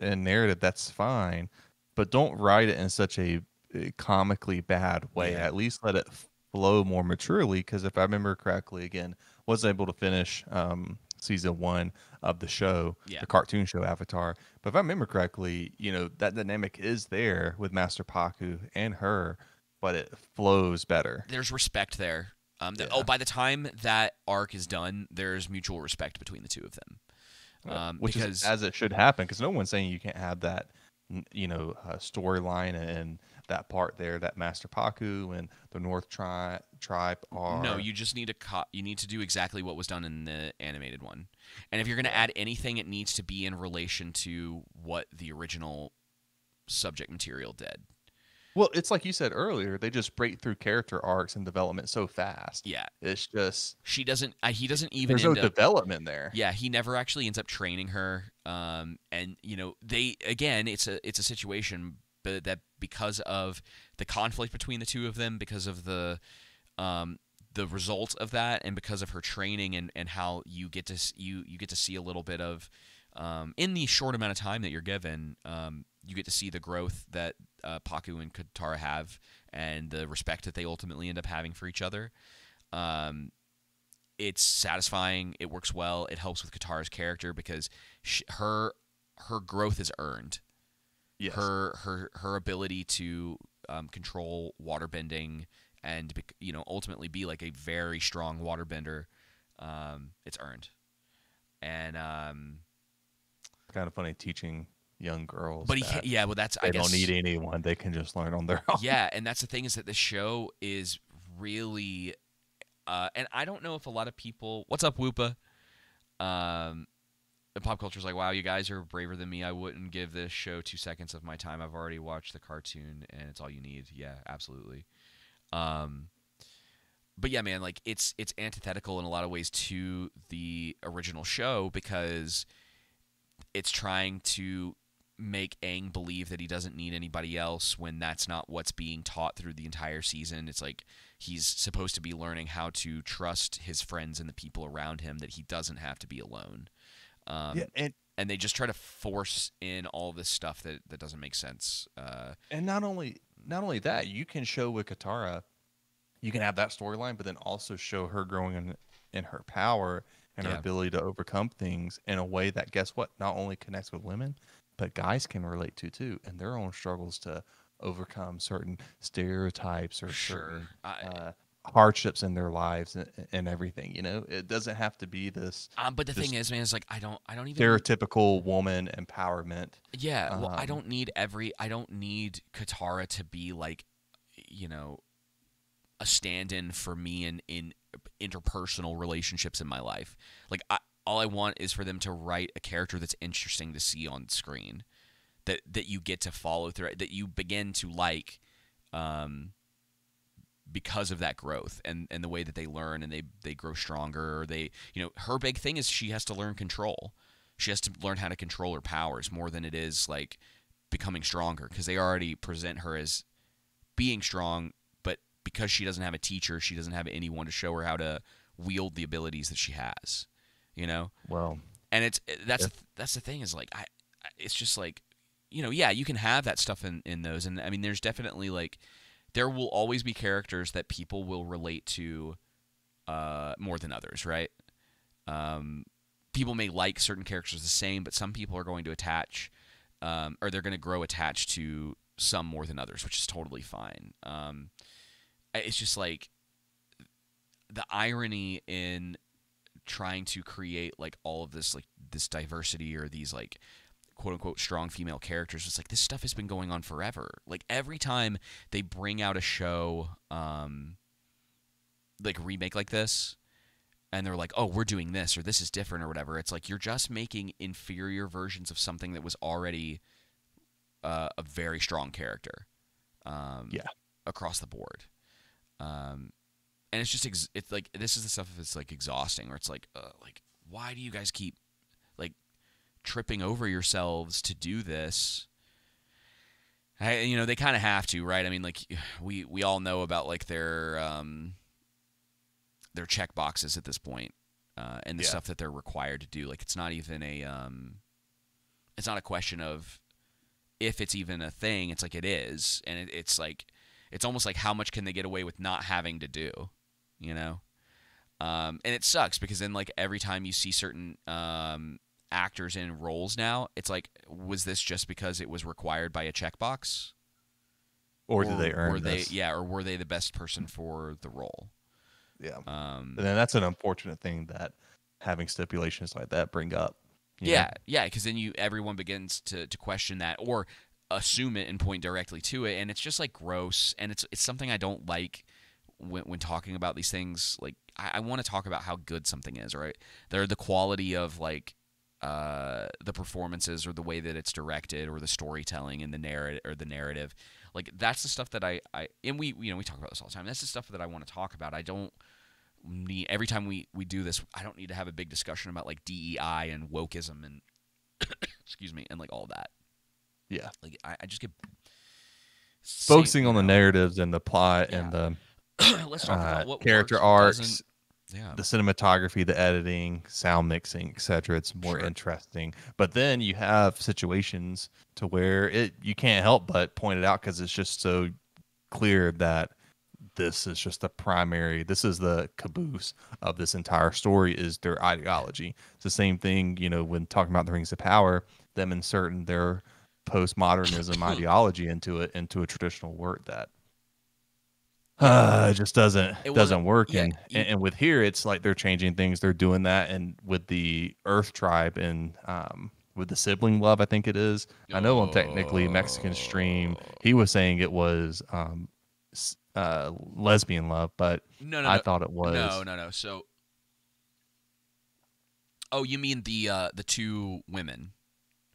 in narrative that's fine but don't write it in such a uh, comically bad way Yeah. at least let it flow more maturely because if i remember correctly again wasn't able to finish um season one of the show Yeah. the cartoon show avatar but if i remember correctly you know that dynamic is there with master pakku and her but it flows better there's respect there. Um, th- Yeah. Oh, by the time that arc is done, there's mutual respect between the two of them. Um, which because is as it should happen because no one's saying you can't have that you know uh, storyline and that part there that Master Pakku and the North tri- tribe are. No, you just need to co- you need to do exactly what was done in the animated one. And if you're going to add anything, it needs to be in relation to what the original subject material did. Well, it's like you said earlier. They just break through character arcs and development so fast. Yeah, It's just she doesn't. Uh, he doesn't even there's no up. development there. Yeah, he never actually ends up training her. Um, and you know, they again, it's a it's a situation, but that because of the conflict between the two of them, because of the um the result of that, and because of her training and and how you get to you you get to see a little bit of um in the short amount of time that you're given, um you get to see the growth that uh, Pakku and Katara have, and the respect that they ultimately end up having for each other. Um, it's satisfying. It works well. It helps with Katara's character because sh her her growth is earned. Yes. Her her her ability to um, control water bending and you know ultimately be like a very strong waterbender. Um, it's earned, and um, kind of funny teaching young girls. but he yeah, well that's they I guess don't need anyone; they can just learn on their own. yeah, and that's the thing is that the show is really, uh, and I don't know if a lot of people. What's up, Whoopa? Um, pop culture's like, wow, you guys are braver than me. I wouldn't give this show two seconds of my time. I've already watched the cartoon, and it's all you need. Yeah, absolutely. Um, but yeah, man, like it's it's antithetical in a lot of ways to the original show because it's trying to make Aang believe that he doesn't need anybody else when that's not what's being taught through the entire season. It's like he's supposed to be learning how to trust his friends and the people around him that he doesn't have to be alone. Um, yeah, and And they just try to force in all this stuff that, that doesn't make sense. Uh, and not only not only that, you can show with Katara, you can have that storyline, but then also show her growing in in her power and her ability to overcome things in a way that guess what not only connects with women, but guys can relate to too, and their own struggles to overcome certain stereotypes or certain I, uh, hardships in their lives and, and everything. You know, it doesn't have to be this um, but the thing is, man, is like I don't, I don't even. stereotypical woman empowerment. Yeah, well, I Um, don't need every. I don't need Katara to be like, you know, a stand-in for me in in interpersonal relationships in my life. Like, I, all I want is for them to write a character that's interesting to see on screen, that that you get to follow through, that you begin to like, um, because of that growth and and the way that they learn and they they grow stronger. Or they, you know, her big thing is she has to learn control she has to learn how to control her powers more than it is like becoming stronger because they already present her as being strong but because she doesn't have a teacher she doesn't have anyone to show her how to wield the abilities that she has you know Well, and it's eh, that's Yeah. that's the thing is like I- it's just like you know yeah you can have that stuff in in those and I mean there's definitely like there will always be characters that people will relate to uh more than others right? Um people may like certain characters the same but some people are going to attach um or they're going to grow attached to some more than others which is totally fine. Um it's just like the irony in trying to create like all of this like this diversity or these like quote unquote strong female characters it's like this stuff has been going on forever like every time they bring out a show um like remake like this and they're like oh we're doing this or this is different or whatever it's like you're just making inferior versions of something that was already uh, a very strong character um Yeah. across the board um and it's just ex- it's like this is the stuff that's like exhausting where it's like uh, like why do you guys keep tripping over yourselves to do this I, you know they kind of have to right? I mean like we we all know about like their um their check boxes at this point uh, and the Yeah. stuff that they're required to do. Like it's not even a um it's not a question of if it's even a thing it's like it is and it, it's like it's almost like how much can they get away with not having to do you know? Um, and it sucks because then like every time you see certain um, actors in roles now it's like was this just because it was required by a checkbox or, did they earn were this? they yeah or were they the best person for the role Yeah. um, And then that's an unfortunate thing that having stipulations like that bring up. you know? Yeah, yeah, because then you everyone begins to to question that, or assume it and point directly to it, and it's just like gross, and it's it's something I don't like when when talking about these things. Like I, I want to talk about how good something is, right? They're the quality of like uh, the performances or the way that it's directed or the storytelling and the narrative or the narrative like that's the stuff that I, I and we you know we talk about this all the time that's the stuff that i want to talk about i don't need every time we we do this i don't need to have a big discussion about like dei and wokeism and excuse me and like all that Yeah. like i, I just get Focusing on the you know. narratives and the plot Yeah. and the let's talk uh, about what character arcs, yeah the cinematography, the editing, sound mixing, etc. It's more Sure. interesting. But then you have situations to where it you can't help but point it out because it's just so clear that this is just the primary. This is the caboose of this entire story is their ideology. It's the same thing, you know, when talking about the Rings of Power, them inserting their postmodernism ideology into it into a traditional work that uh, it just doesn't It doesn't work yeah, and, and and with here it's like they're changing things they're doing that and with the earth tribe and um with the sibling love i think it is. I know on technically mexican stream he was saying it was um uh lesbian love but no no i no, thought it was no no no. So oh you mean the uh the two women?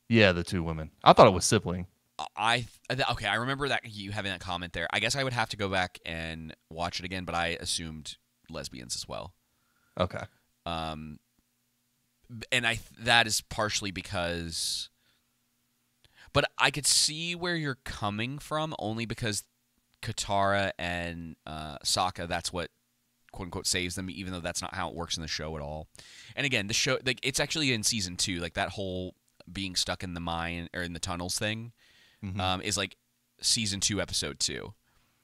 Yeah the two women. I thought it was sibling I th- okay. I remember that you having that comment there. I guess I would have to go back and watch it again, but I assumed lesbians as well. okay Um, and I th- that is partially because, but I could see where you're coming from only because Katara and uh, Sokka. That's what quote unquote saves them, even though that's not how it works in the show at all. And again, the show like it's actually in season two, like that whole being stuck in the mine or in the tunnels thing Mhm. um, is like season two, episode two.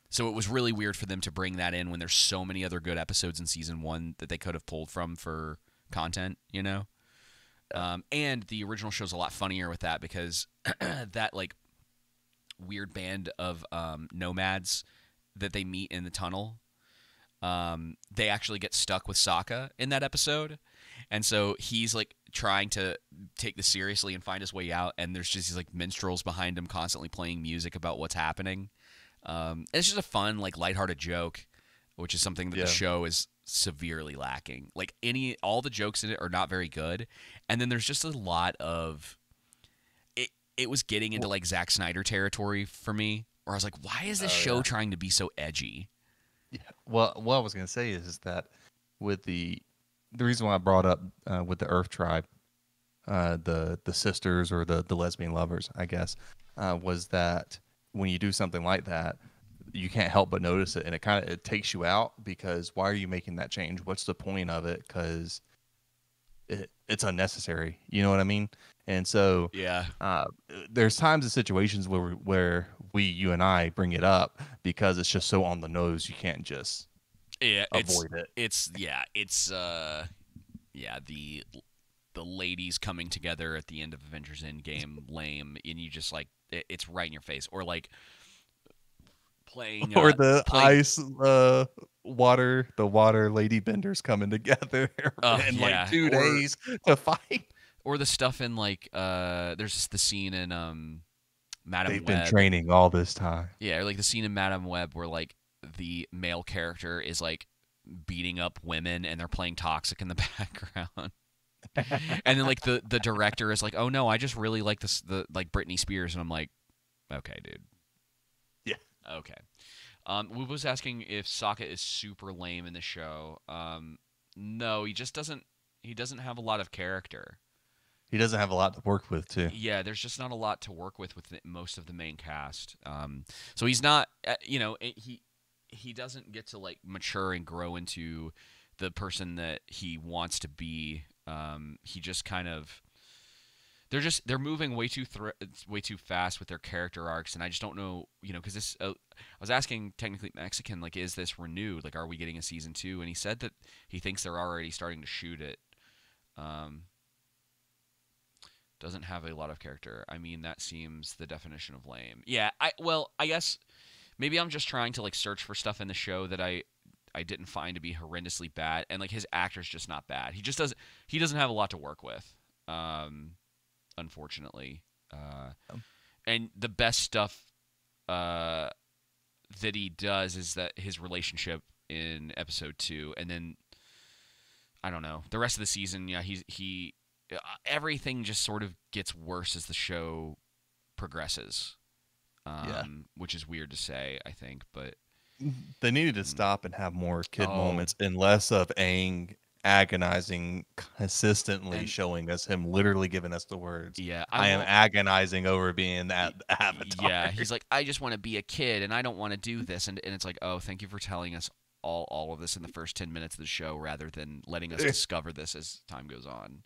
So it was really weird for them to bring that in when there's so many other good episodes in season one that they could have pulled from for content, you know. Um, and the original show's a lot funnier with that because that like weird band of um, nomads that they meet in the tunnel, um, they actually get stuck with Sokka in that episode, and so he's like trying to take this seriously and find his way out and there's just these like minstrels behind him constantly playing music about what's happening um, it's just a fun like lighthearted joke which is something that Yeah. the show is severely lacking like any all the jokes in it are not very good and then there's just a lot of it it was getting into like Zack Snyder territory for me where I was like why is this Oh, show yeah. trying to be so edgy Yeah. Well, what I was going to say is, is that with the the reason why I brought up uh, with the Earth Tribe, uh, the the sisters or the the lesbian lovers, I guess, uh, was that when you do something like that, you can't help but notice it, and it kind of it takes you out because why are you making that change? What's the point of it? Because it, it's unnecessary. You know what I mean? And so yeah uh, there's times and situations where we, where we you and I bring it up because it's just so on the nose you can't just yeah it's avoid it. it's yeah it's uh yeah the the ladies coming together at the end of avengers endgame lame and you just like it, it's right in your face or like playing or uh, the playing- ice uh water the water lady benders coming together Oh, in yeah. like two Or- days to fight or the stuff in like uh there's the scene in um madam they've web been training all this time yeah or like the scene in madam web where like the male character is like beating up women and they're playing toxic in the background and then like the the director is like, "Oh no, I just really like this the like Britney Spears," and I'm like, "Okay, dude." Yeah. Okay. Um, we was asking if Sokka is super lame in the show. Um, no, he just doesn't. He doesn't have a lot of character. he doesn't have a lot to work with too Yeah, there's just not a lot to work with with the, most of the main cast. Um, so he's not, uh, you know, he he doesn't get to like mature and grow into the person that he wants to be. Um, he just kind of they're just they're moving way too thr way too fast with their character arcs, and I just don't know, you know, because this uh, I was asking technically Mexican like, is this renewed? Like, are we getting a season two? And he said that he thinks they're already starting to shoot it. Um, doesn't have a lot of character. I mean, that seems the definition of lame. Yeah, I well, I guess maybe I'm just trying to like search for stuff in the show that I I didn't find to be horrendously bad, and like his actor's just not bad. He just doesn't he doesn't have a lot to work with, um, unfortunately. Uh, Um. and the best stuff uh, that he does is that his relationship in episode two, and then I don't know the rest of the season. Yeah, he's he uh, everything just sort of gets worse as the show progresses. Um, Yeah. which is weird to say, I think, but They needed to stop and have more kid Oh. moments and less of Aang agonizing consistently And- showing us him literally giving us the words. yeah, I, am agonizing over being that avatar. Yeah, he's like, I just want to be a kid and I don't want to do this, and and it's like, oh, thank you for telling us all all of this in the first ten minutes of the show, rather than letting us discover this as time goes on.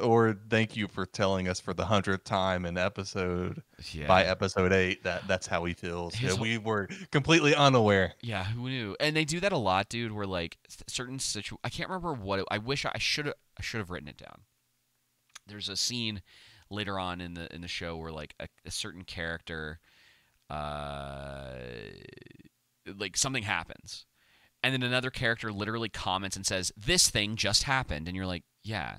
Or thank you for telling us for the hundredth time in episode Yeah, by episode eight that that's how he feels. His Yeah, we were completely unaware. yeah, who knew? And they do that a lot, dude. Where like certain situ, I can't remember what it, I wish I should have I should have written it down. There's a scene later on in the in the show where like a, a certain character, uh, like something happens, and then another character literally comments and says, "This thing just happened," and you're like, "Yeah,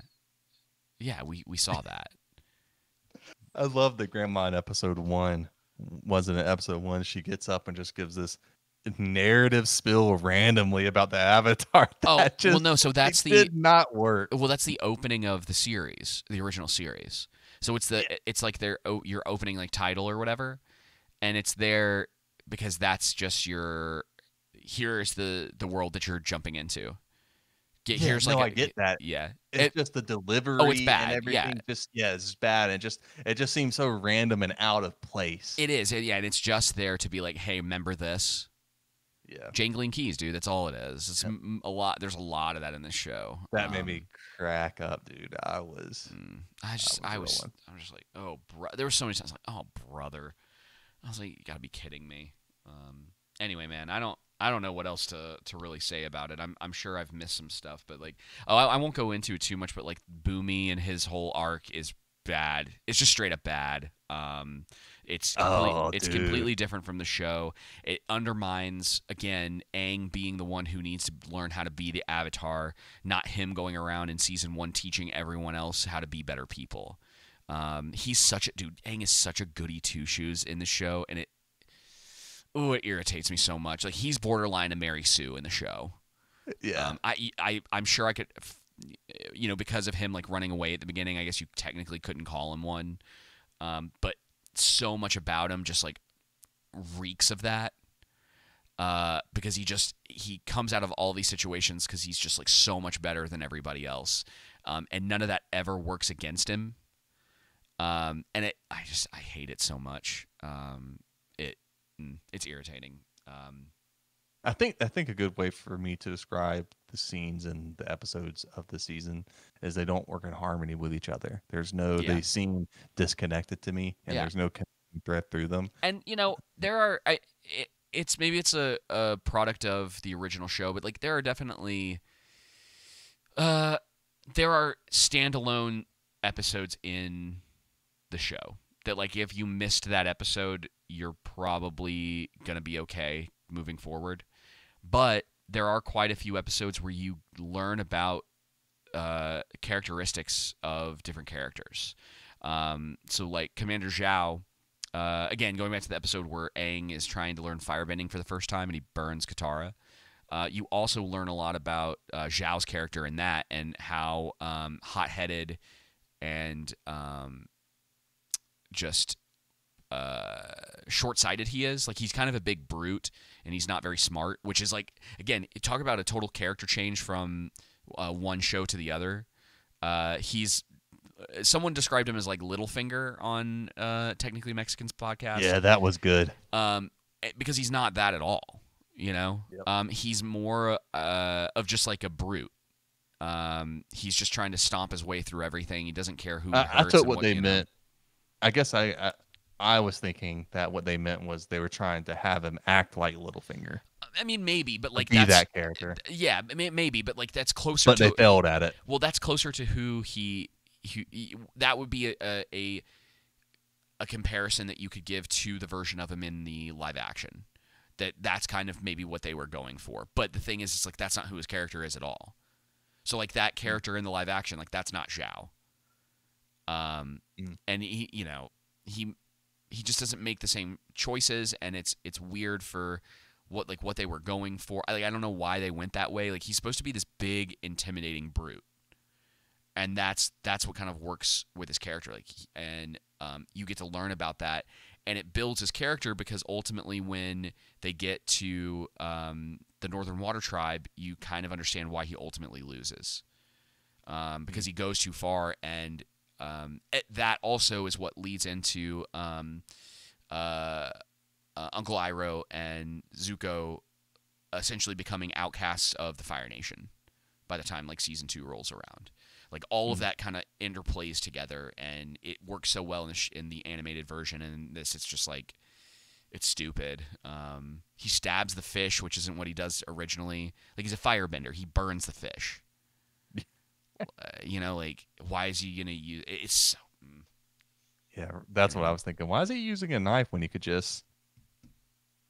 yeah, we we saw that." I love that grandma in episode one wasn't in episode one. She gets up and just gives this narrative spill randomly about the avatar. oh, well, no. So that's the did not work. Well, that's the opening of the series, the original series. So it's the it's like their oh, your opening like title or whatever, and it's there because that's just your here's the the world that you're jumping into. Get Yeah, here's no, like I get that. Yeah, It's It- just the delivery oh, it's bad, and yeah. everything. Just yeah, it's bad and just it just seems so random and out of place. it is. Yeah, and it's just there to be like, hey, remember this? yeah, Jangling keys, dude. That's all it is. It's a lot. There's a lot of that in this show. that made Um, me crack up, dude. I was Mm, I just, was I was. I was just like, oh, bro. There were so many times like, oh, brother. I was like, you gotta be kidding me. Um, anyway, man, I don't, I don't know what else to to really say about it. I'm, I'm sure I've missed some stuff, but like, oh, I, I won't go into it too much. But like, Bumi and his whole arc is bad. It's just straight up bad. Um, it's complete, Oh, it's completely different from the show. It undermines again Aang being the one who needs to learn how to be the Avatar, not him going around in season one teaching everyone else how to be better people. Um, he's such a dude. Aang is such a goody two shoes in the show, and it oh, it irritates me so much. Like he's borderline a Mary Sue in the show. yeah. Um, I, I, I'm sure I could, you know, because of him like running away at the beginning. I guess you technically couldn't call him one, um, but so much about him just like reeks of that. Uh, because he just he comes out of all these situations because he's just like so much better than everybody else, um, and none of that ever works against him. Um, and it, I just I hate it so much. Um, it's irritating. Um, I think I think a good way for me to describe the scenes and the episodes of the season is they don't work in harmony with each other. There's no Yeah. they seem disconnected to me, and Yeah. there's no thread through them. and you know there are I it, it's maybe it's a, a product of the original show but like there are definitely uh there are standalone episodes in the show that like if you missed that episode you're probably going to be okay moving forward but there are quite a few episodes where you learn about uh, characteristics of different characters um, so like commander zhao uh, again, going back to the episode where Aang is trying to learn firebending for the first time and he burns Katara. Uh, you also learn a lot about uh, Zhao's character in that and how um, hot-headed and um, just uh, short-sighted he is. Like he's kind of a big brute and he's not very smart. Which is like again, talk about a total character change from uh, one show to the other. Uh, he's someone described him as like Littlefinger on uh, technically Mexicans podcast. Yeah, that was good. Um, eh, because he's not that at all. You know, Yep. um, he's more uh, of just like a brute. Um, he's just trying to stomp his way through everything. He doesn't care who. he I, I hurts took what they you know. meant. I guess I, I I was thinking that what they meant was they were trying to have him act like Littlefinger, I mean, maybe, but like be that's that character, yeah, maybe, but like that's closer but to they failed at it. Well, that's closer to who he, he, he- that would be a, a a comparison that you could give to the version of him in the live action. That that's kind of maybe what they were going for. But the thing is, it's like that's not who his character is at all. So like that hmm. character in the live action, like that's not Zhao. Um, Mm. and he, you know, he he just doesn't make the same choices, and it's it's weird for what like what they were going for. I, like I don't know why they went that way. Like he's supposed to be this big, intimidating brute, and that's that's what kind of works with his character. Like, and um, you get to learn about that, and it builds his character because ultimately, when they get to um, the Northern Water Tribe, you kind of understand why he ultimately loses, um, because he goes too far, and um, it, that also is what leads into um, uh, uh, Uncle Iroh and Zuko essentially becoming outcasts of the Fire Nation by the time like season two rolls around. Like all of Mm. that kind of interplays together, and it works so well in the, sh- in the animated version. And this, it's just like it's stupid. Um, he stabs the fish, which isn't what he does originally. Like he's a firebender. He burns the fish. Uh, you know, like why is he gonna use? It's so, mm. Yeah, that's what I was thinking. Why is he using a knife when he could just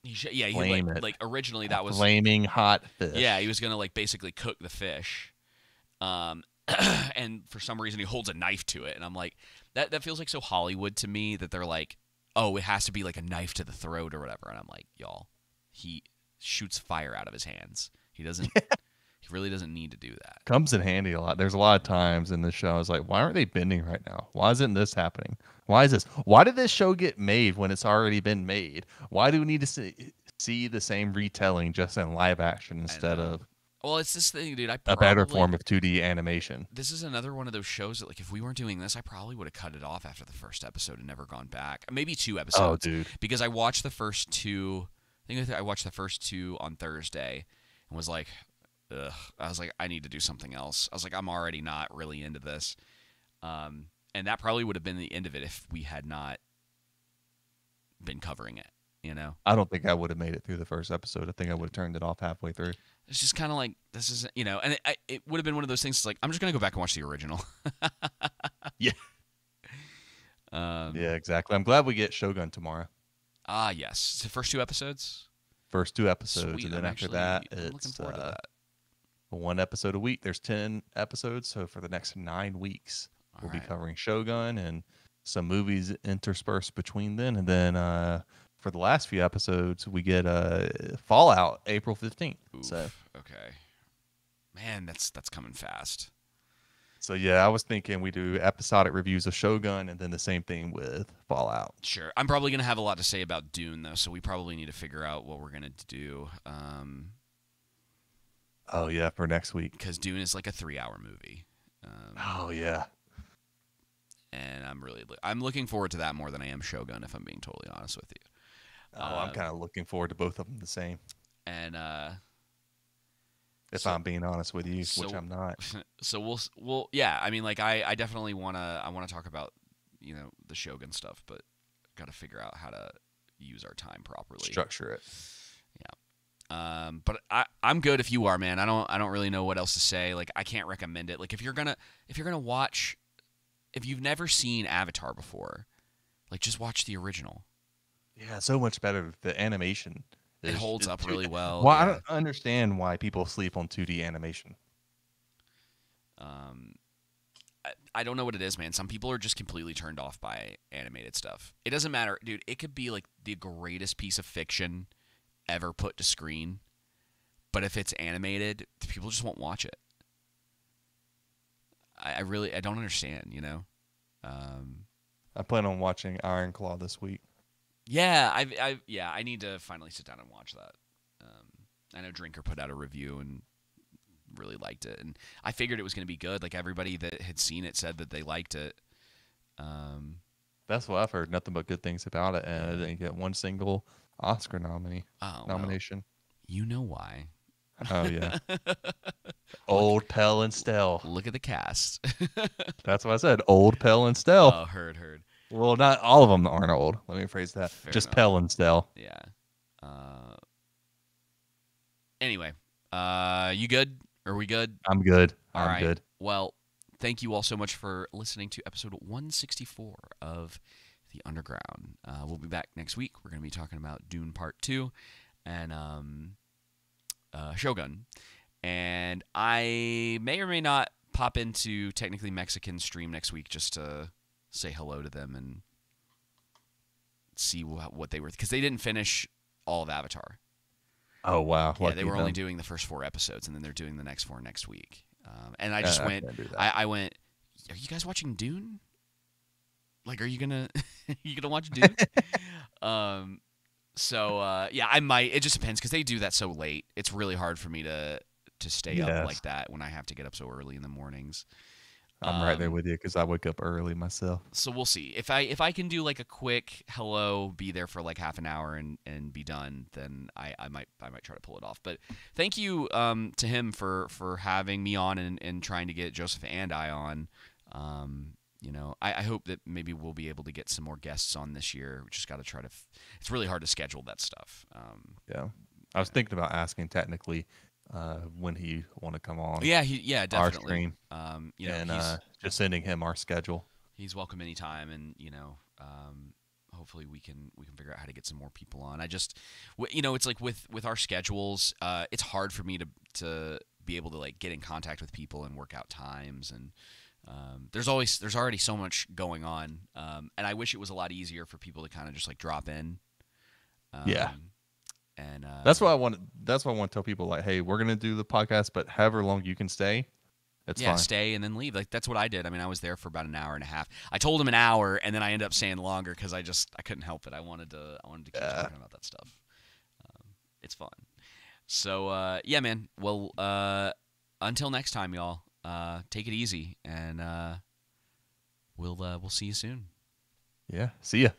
he yeah, he like, it. like originally that was flaming hot fish? Yeah, he was gonna like basically cook the fish, um, and for some reason he holds a knife to it, and I'm like, that that feels like so Hollywood to me that they're like, oh, it has to be like a knife to the throat or whatever, and I'm like, y'all, he shoots fire out of his hands. He doesn't. He really doesn't need to do that. comes in handy a lot. There's a lot of times in this show I was like, why aren't they bending right now? Why isn't this happening? Why is this? Why did this show get made when it's already been made? Why do we need to see, see the same retelling just in live action instead of Well, it's this thing, dude. I a probably, better form of 2D animation? This is another one of those shows that, like, if we weren't doing this, I probably would have cut it off after the first episode and never gone back. Maybe two oh, episodes. Oh, dude. because I watched the first two. I think I watched the first two on Thursday, and was like, ugh. I was like, I need to do something else. I was like, I'm already not really into this, um, and that probably would have been the end of it if we had not been covering it. You know, I don't think I would have made it through the first episode. I think I would have turned it off halfway through. it's just kind of like this is you know, and it, I, it would have been one of those things. Like I'm just gonna go back and watch the original. Yeah. Um, Yeah, exactly. I'm glad we get Shogun tomorrow. Ah, yes. The first two episodes. First two episodes, Sweet. and then I'm after actually- that, I'm looking it's uh, that. One episode a week. There's ten episodes, so for the next nine weeks, we'll be covering Shogun and some movies interspersed between then. And then uh, for the last few episodes, we get uh, Fallout April 15th. So, Oof, okay. Man, that's that's coming fast. so yeah, I was thinking we do episodic reviews of Shogun and then the same thing with Fallout. Sure. I'm probably gonna have a lot to say about Dune though, so we probably need to figure out what we're gonna do. Um, Oh yeah, for next week. because Dune is like a three-hour movie, um, Oh yeah. and I'm really I'm looking forward to that more than I am Shogun, if I'm being totally honest with you. Oh, I'm Uh, kind of looking forward to both of them the same. And uh, If so- I'm being honest with you, which I'm not. so we'll we'll yeah. I mean, like I I definitely wanna I wanna talk about you know the Shogun stuff, but got to figure out how to use our time properly. Structure it. Um, but I, I'm good if you are, man. I don't I don't really know what else to say. Like I can't recommend it. Like if you're gonna if you're gonna watch, if you've never seen Avatar before, like just watch the original. Yeah, so much better. The animation. It is- holds is up two- really well. Well, I don't understand why people sleep on 2D animation. Um, I, I don't know what it is, man. Some people are just completely turned off by animated stuff. It doesn't matter, dude. It could be like the greatest piece of fiction ever put to screen, but if it's animated, people just won't watch it. I, I really I don't understand, you know. Um, I plan on watching Iron Claw this week. yeah, I I yeah, I need to finally sit down and watch that. Um, I know Drinker put out a review and really liked it, and I figured it was going to be good. Like everybody that had seen it said that they liked it. Um, That's what I've heard. Nothing but good things about it, and I didn't get one single Oscar nominee oh, well, nomination. you know why? Oh yeah, old Pell and Stell. Look at the cast. That's what I said. Old Pell and Stell. oh, heard, heard. Well, not all of them aren't old. Let me phrase that. Fair Just enough. Pell and Stell. Yeah. Uh, anyway, uh, you good? Are we good? I'm good. All I'm right. good. Well, thank you all so much for listening to episode 164 of The Underground. Uh, we'll be back next week. We're going to be talking about Dune Part 2 and um, uh, Shogun. And I may or may not pop into Technically Mexican stream next week just to say hello to them and see wh- what they were because they didn't finish all of Avatar. Oh wow. Yeah, they were only doing the first four episodes, and then they're doing the next four next week. Um, and I just I went. can't do that. I, I went. Are you guys watching Dune? Like, are you gonna you gonna watch Dune? um, so uh, yeah, I might. It just depends because they do that so late. It's really hard for me to to stay up like that when I have to get up so early in the mornings. I'm right there Um, with you because I wake up early myself. So we'll see if I if I can do like a quick hello, be there for like half an hour and and be done. Then I, I might I might try to pull it off. But thank you um, to him for for having me on and, and trying to get Joseph and I on. Um, you know, I, I hope that maybe we'll be able to get some more guests on this year. We just got to try to. F- it's really hard to schedule that stuff. Um, Yeah. I was thinking about asking technically uh, when he want to come on yeah, he, yeah, our definitely. stream Um, you know, and he's, uh, just sending him our schedule. he's welcome anytime and you know um, hopefully we can we can figure out how to get some more people on i just w- you know it's like with with our schedules uh, it's hard for me to to be able to like get in contact with people and work out times and um, there's always there's already so much going on um, and i wish it was a lot easier for people to kind of just like drop in um, Yeah. and uh, That's why I want. That's why I want to tell people like, hey, we're gonna do the podcast, but however long you can stay, it's yeah, fine. stay and then leave. Like that's what I did. I mean, I was there for about an hour and a half. I told him an hour, and then I ended up staying longer because I just I couldn't help it. I wanted to I wanted to keep Yeah. talking about that stuff. Um, it's fun. So uh, yeah, man. Well, uh, until next time, y'all. Uh, take it easy, and uh, we'll uh, we'll see you soon. Yeah. See ya.